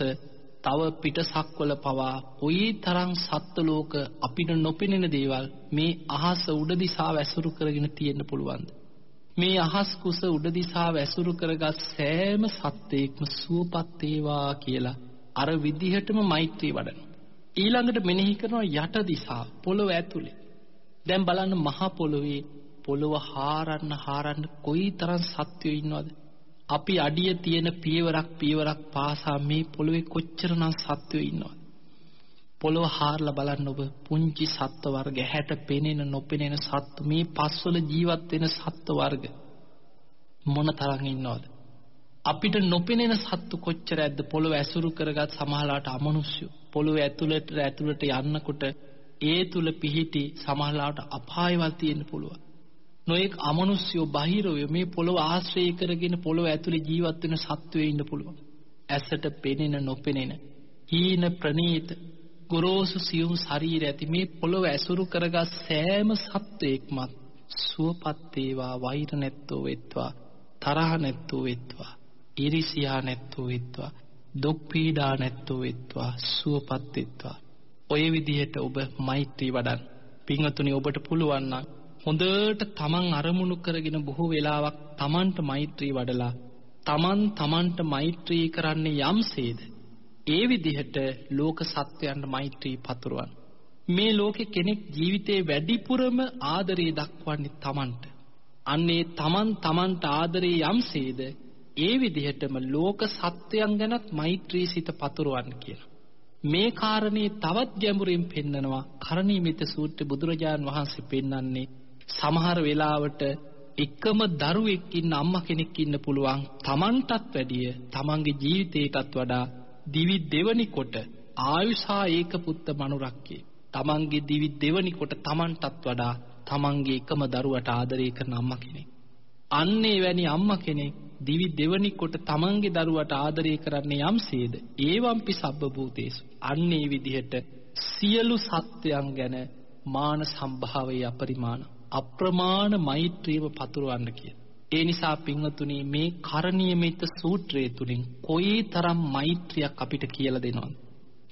තව පිටසක්වල පවා කොයි තරම් සත්ත්ව ලෝක අපිට නොපෙනෙන දේවල් මේ අහස උඩ දිශාව ඇසුරු කරගෙන තියෙන්න පුළුවන්ද? මේ අහස් කුස උඩ දිශාව ඇසුරු කරගත් සෑම සත්වයක්ම සුවපත් වේවා කියලා අර විදිහටම මෛත්‍රී වඩන. ඊළඟට මෙනෙහි කරනවා යට දිශාව පොළොව ඇතුලේ. දැන් බලන්න මහ පොළොවේ පොළොව හාරන්න හාරන්න කොයිතරම් සත්වයෝ ඉන්නවද? අපි අඩිය තියෙන පියවරක් පියවරක් පාසා මේ පොළොවේ කොච්චරනම් සත්වයෝ ඉන්නවද? පොළොව හාරලා බලන්න ඔබ. පුංචි සත්ත්ව වර්ග. හැට පෙනෙන නොපෙනෙන සත්තු මේ පස්වල ජීවත් වෙන සත්ත්ව වර්ග මොන තරම් ඉන්නවද? අපිට නොපෙනෙන සත්තු කොච්චර ඇද්ද? පොළොව ඇසුරු කරගත් සමහරලාට අමනුෂ්‍ය පොළොව ඇතුළට ඇතුළට යන්නකොට ඒ තුල පිහිටි සමහරලාට අපායවල් තියෙන්න පුළුවන්. නොඑක් අමනුෂ්‍යෝ බහිරවය මේ පොළොව ආශ්‍රය කරගෙන පොළොව ඇතුලේ ජීවත් වෙන සත්වයෝ ඉන්න පුළුවන්. ඇසට පෙනෙන නොපෙනෙන හීන ප්‍රනීත ගොරෝසු සියුම් ශරීර ඇති මේ පොළොව ඇසුරු කරගත් සෑම සත්වයක්මත් සුවපත් වේවා වෛර නැත්තෝ වෙත්වා තරහ නැත්තෝ වෙත්වා ඊරිසියා නැත්තෝ වෙත්වා දුක් පීඩා නැත්තෝ වෙත්වා සුවපත් වෙත්වා. ඔය විදිහට ඔබ මෛත්‍රී වඩන්න. පින්වතුනි ඔබට පුළුවන් නම් හොඳට තමන් අරමුණු කරගෙන බොහෝ වෙලාවක් තමන්ට මෛත්‍රී වඩලා තමන් තමන්ට මෛත්‍රී කරන්නේ යම්සේද ඒ විදිහට ලෝක සත්වයන්ට මෛත්‍රී පතුරවන්න. මේ ලෝකෙ කෙනෙක් ජීවිතේ වැඩිපුරම ආදරේ දක්වන්නේ තමන්ට. අන්නේ තමන් තමන්ට ආදරේ යම්සේද ඒ විදිහටම ලෝක සත්වයන් ගැනත් මෛත්‍රී සිත පතුරවන්න කියලා. මේ කාරණේ තවත් ගැඹුරින් පෙන්නනවා කරණීයමිත සූත්‍ර බුදුරජාන් වහන්සේ පෙන්වන්නේ සමහර වෙලාවට එකම දරුවෙක් ඉන්න අම්මා කෙනෙක් ඉන්න පුළුවන් තමන්ටත් වැඩිය තමන්ගේ ජීවිතයටත් වඩා දිවි දෙවනි කොට ආයුෂා ඒක පුත්ත මනුරක්කේ. තමන්ගේ දිවි දෙවනි කොට තමන්ටත් වඩා තමන්ගේ එකම දරුවට ආදරය කරන අම්මා කෙනෙක්. අන්නේ වැනි අම්මා කෙනෙක් දිවි දෙවනි කොට තමන්ගේ දරුවට ආදරය කරන්නේ යම්සේද? ඒවම්පි සබ්බ භූතේසු. අන්නේ විදිහට සියලු සත්වයන් ගැන මාන සම්භාවයේ අපරිමාණ අප්‍රමාණ මෛත්‍රියව පතුරවන්න කියන. ඒ නිසා පින්වතුනි මේ කරණීයමිත සූත්‍රය තුලින් කොයිතරම් මෛත්‍රියක් අපිට කියලා දෙනවද?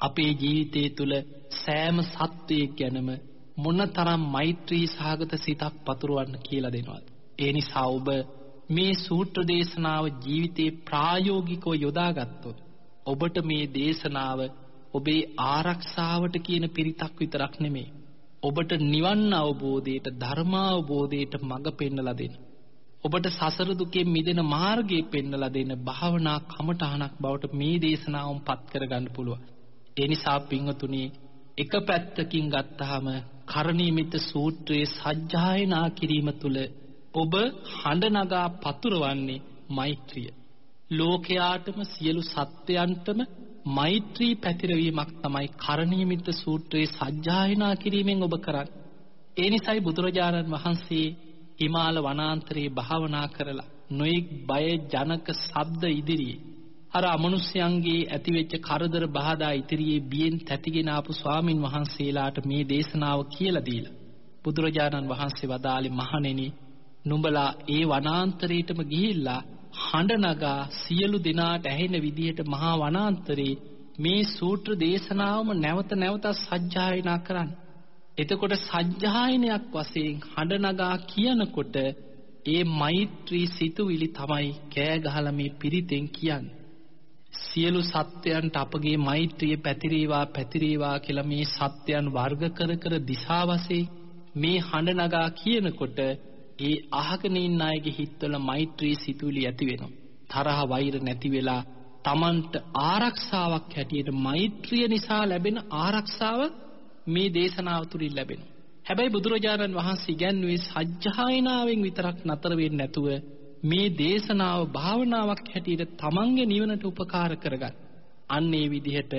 අපේ ජීවිතය තුළ සෑම සත්වයෙක් ගැනම මොනතරම් මෛත්‍රී සහගත සිතක් පතුරවන්න කියලා දෙනවද? ඒ නිසා ඔබ මේ සූත්‍ර දේශනාව ජීවිතේ ප්‍රායෝගිකව යොදාගත්තොත් ඔබට මේ දේශනාව ඔබේ ආරක්ෂාවට කියන පිරිතක් විතරක් නෙමෙයි. ඔබට නිවන් අවබෝධයට ධර්මාවබෝධයට මඟ පෙන්වලා දෙන ඔබට සසර දුකෙන් මිදෙන මාර්ගය පෙන්වලා දෙන භාවනා කමඨහනක් බවට මේ දේශනාවම පත් කරගන්න පුළුවන්. ඒ නිසා පින්වතුනි එක පැත්තකින් ගත්තාම කරණීයමිත සූත්‍රයේ සජ්ජායනා කිරීම තුළ ඔබ හඬ නගා පතුරවන්නේ මෛත්‍රිය. ලෝකයාටම සියලු සත්වයන්ටම මෛත්‍රී පැතිරවීමක් තමයි කරණීයමිත සූත්‍රයේ සජ්ජායනා කිරීමෙන් ඔබ කරන්නේ. ඒ නිසායි බුදුරජාණන් වහන්සේ හිමාල වනාන්තරයේ භාවනා කරලා නොයෙක් බය ජනක ශබ්ද ඉදිරියේ අර අමනුෂ්‍යයන්ගේ ඇතිවෙච්ච කරදර බාධා ඉදිරියේ බියෙන් තැතිගෙන ආපු ස්වාමින් වහන්සේලාට මේ දේශනාව කියලා දීලා බුදුරජාණන් වහන්සේ වදාළේ මහණෙනි නුඹලා ඒ වනාන්තරයටම ගිහිල්ලා හඬ නගා සියලු දෙනාට ඇහෙන විදිහට මහා වනාන්තරේ මේ සූත්‍ර දේශනාවම නැවත නැවතත් සජ්ජායනා කරන්න එතකොට සජ්ජායනයක් වශයෙන් හඬ නගා කියනකොට ඒ මෛත්‍රී සිතුවිලි තමයි කෑ ගහලා මේ පිරිතෙන් කියන්නේ. සියලු සත්වයන්ට අපගේ මෛත්‍රිය පැතිරේවා පැතිරේවා කියලා මේ සත්වයන් වර්ග කර කර දිශා වශයෙන් මේ හඬ නගා කියනකොට ඒ අහගෙන ඉන්න අයගේ හිතවල මෛත්‍රී සිතුවිලි ඇති වෙනවා. තරහ වෛර නැති වෙලා Tamanට ආරක්ෂාවක් හැටියට මෛත්‍රිය නිසා ලැබෙන ආරක්ෂාවක් මේ දේශනාව තුළින් ලැබෙනවා. හැබැයි බුදුරජාණන් වහන්සේ ඉගැන්වුවේ සජ්ජායනාවෙන් විතරක් නතර වෙන්නේ නැතුව මේ දේශනාව භාවනාවක් හැටියට තමන්ගේ නිවනට උපකාර කරගන්න. අන්න ඒ විදිහට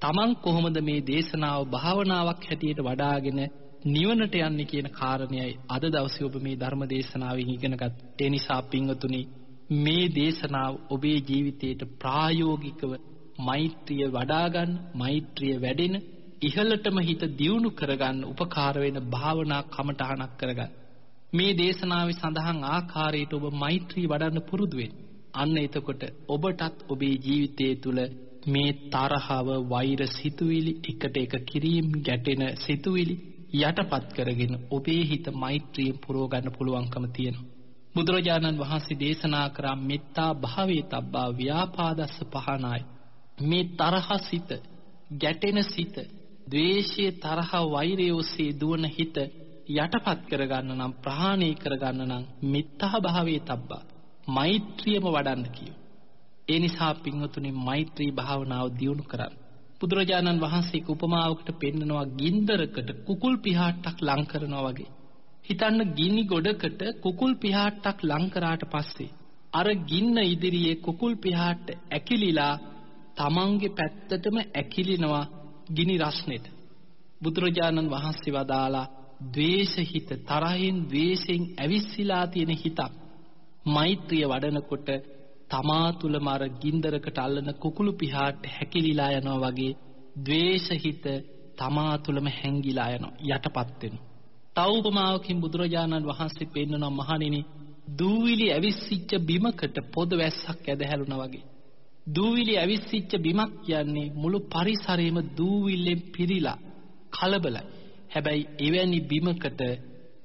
තමන් කොහොමද මේ දේශනාව භාවනාවක් හැටියට වඩාගෙන නිවනට යන්නේ කියන කාරණයයි අද දවසේ ඔබ මේ ධර්ම දේශනාවෙන් ඉගෙනගත්. ඒ නිසා පින්වතුනි මේ දේශනාව ඔබේ ජීවිතයට ප්‍රායෝගිකව මෛත්‍රිය වඩා ගන්න, මෛත්‍රිය වැඩෙන, ඉහළටම හිත දියුණු කරගන්න උපකාර වෙන භාවනා කමටහනක් කරගන්න. මේ දේශනාවේ සඳහන් ආකාරයට ඔබ මෛත්‍රී වඩන්න පුරුදු වෙන්න. අන්න එතකොට ඔබටත් ඔබේ ජීවිතය තුළ මේ තරහව වෛර සිතුවිලි එකට එක කිරීම ගැටෙන සිතුවිලි යටපත් කරගෙන ඔබේ හිත මෛත්‍රියෙන් පුරව ගන්න පුළුවන්කම තියෙනවා. බුදුරජාණන් වහන්සේ දේශනා කරා මෙත්තා භාවේ තබ්බා ව්‍යාපාදස්ස පහනායි. මේ තරහ සිත, ගැටෙන සිත, ද්වේෂයේ තරහ වෛරය ඔස්සේ දුවන හිත යටපත් කරගන්න නම් ප්‍රහාණය කරගන්න නම් මෙත්තා භාවේ තබ්බා මෛත්‍රියම වඩන්න කියෝ. ඒ නිසා පින්වතුනි මෛත්‍රී භාවනාව දියුණු කරන්න. බුදුරජාණන් වහන්සේ උපමාවකට පෙන්නනවා ගින්දරකට කුකුල් පිහාට්ටක් ලං කරනවා වගේ. හිතන්න ගිනි ගොඩකට කුකුල් පිහාට්ටක් ලං කරාට පස්සේ අර ගින්න ඉදිරියේ කුකුල් පිහාට්ට ඇකිලිලා තමන්ගේ පැත්තටම ඇකිලිනවා ගිනි රස්නෙට. බුදුරජාණන් වහන්සේ වදාලා ද්වේෂහිත තරහින් ද්වේෂෙන් ඇවිස්සීලා තියෙන හිතක් මෛත්‍රිය වඩනකොට තමා තුලම අර ගින්දරකට අල්ලන කුකුළු පිහාට හැකිලිලා යනවා වගේ ද්වේෂහිත තමා තුලම හැංගිලා යනවා යටපත් වෙනවා. තව උපමාවකින් බුදුරජාණන් වහන්සේ පෙන්වනවා මහණෙනි දූවිලි ඇවිස්සිච්ච බිමකට පොද වැස්සක් ඇදහැරුණා වගේ. දූවිලි ඇවිස්සිච්ච බිමක් කියන්නේ මුළු පරිසරයම දූවිල්ලෙන් පිරීලා කලබලයි. හැබැයි එවැනි බිමකට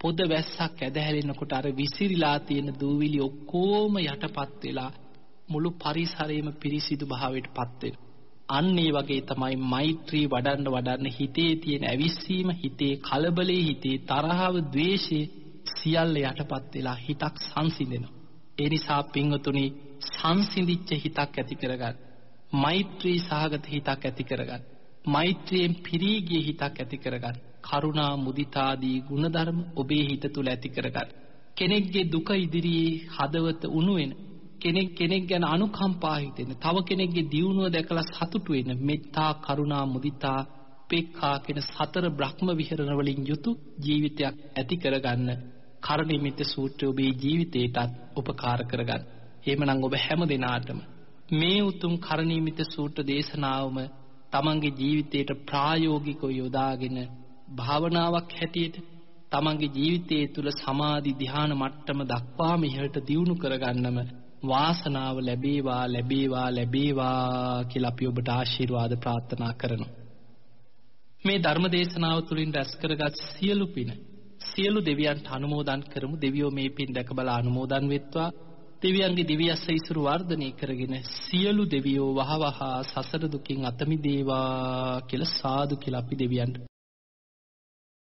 පොද වැස්සක් ඇදහැරෙනකොට අර විසිරීලා තියෙන දූවිලි ඔක්කොම යටපත් වෙලා මුළු පරිසරයම පිරිසිදු භාවයට පත් වෙනවා. අන්න ඒ වගේ තමයි මෛත්‍රී වඩන්න වඩන්න හිතේ තියෙන ඇවිස්සීම හිතේ කලබලේ හිතේ තරහව ද්වේෂය සියල්ල යටපත් වෙලා හිතක් සංසිඳෙනවා. ඒ නිසා පින්වතුනි සංසිඳිච්ච හිතක් ඇති කරගන්න. මෛත්‍රී සහගත හිතක් ඇති කරගන්න. මෛත්‍රියෙන් පිරී ගිය හිතක් ඇති කරගන්න. කරුණා මුදිතාදී ගුණධර්ම ඔබේ හිත තුල ඇති කරගන්න. කෙනෙක්ගේ දුක ඉදිරියේ හදවත උණු වෙන කෙනෙක් කෙනෙක් ගැන අනුකම්පා හිතෙන තව කෙනෙක්ගේ දියුණුව දැකලා සතුටු වෙන මෙත්තා කරුණා මුදිතා උපේක්ඛා කියන සතර බ්‍රහ්ම විහරණ වලින් යුතු ජීවිතයක් ඇති කරගන්න කරණීමිත සූත්‍රය ඔබේ ජීවිතයටත් උපකාර කරගන්න. එහෙමනම් ඔබ හැම දිනාටම මේ උතුම් කරණීමිත සූත්‍ර දේශනාවම තමන්ගේ ජීවිතයට ප්‍රායෝගිකව යොදාගෙන භාවනාවක් හැටියට තමන්ගේ ජීවිතයේ තුල සමාධි ධ්‍යාන මට්ටම දක්වාම ඉහළට දියුණු කරගන්නම වාසනාව ලැබේවා ලැබේවා ලැබේවා කියලා අපි ඔබට ආශිර්වාද ප්‍රාර්ථනා කරනවා. මේ ධර්ම දේශනාව තුළින් රැස් කරගත් සියලු පින සියලු දෙවියන්ට අනුමෝදන් කරමු දෙවියෝ මේ පින් දැක බලා අනුමෝදන් වෙත්වා දෙවියන්ගේ දිව්‍යස්ස ඉසුරු වර්ධනය කරගෙන සියලු දෙවියෝ වහවහ සසර දුකින් අත මිදේවා කියලා සාදු කියලා අපි දෙවියන්ට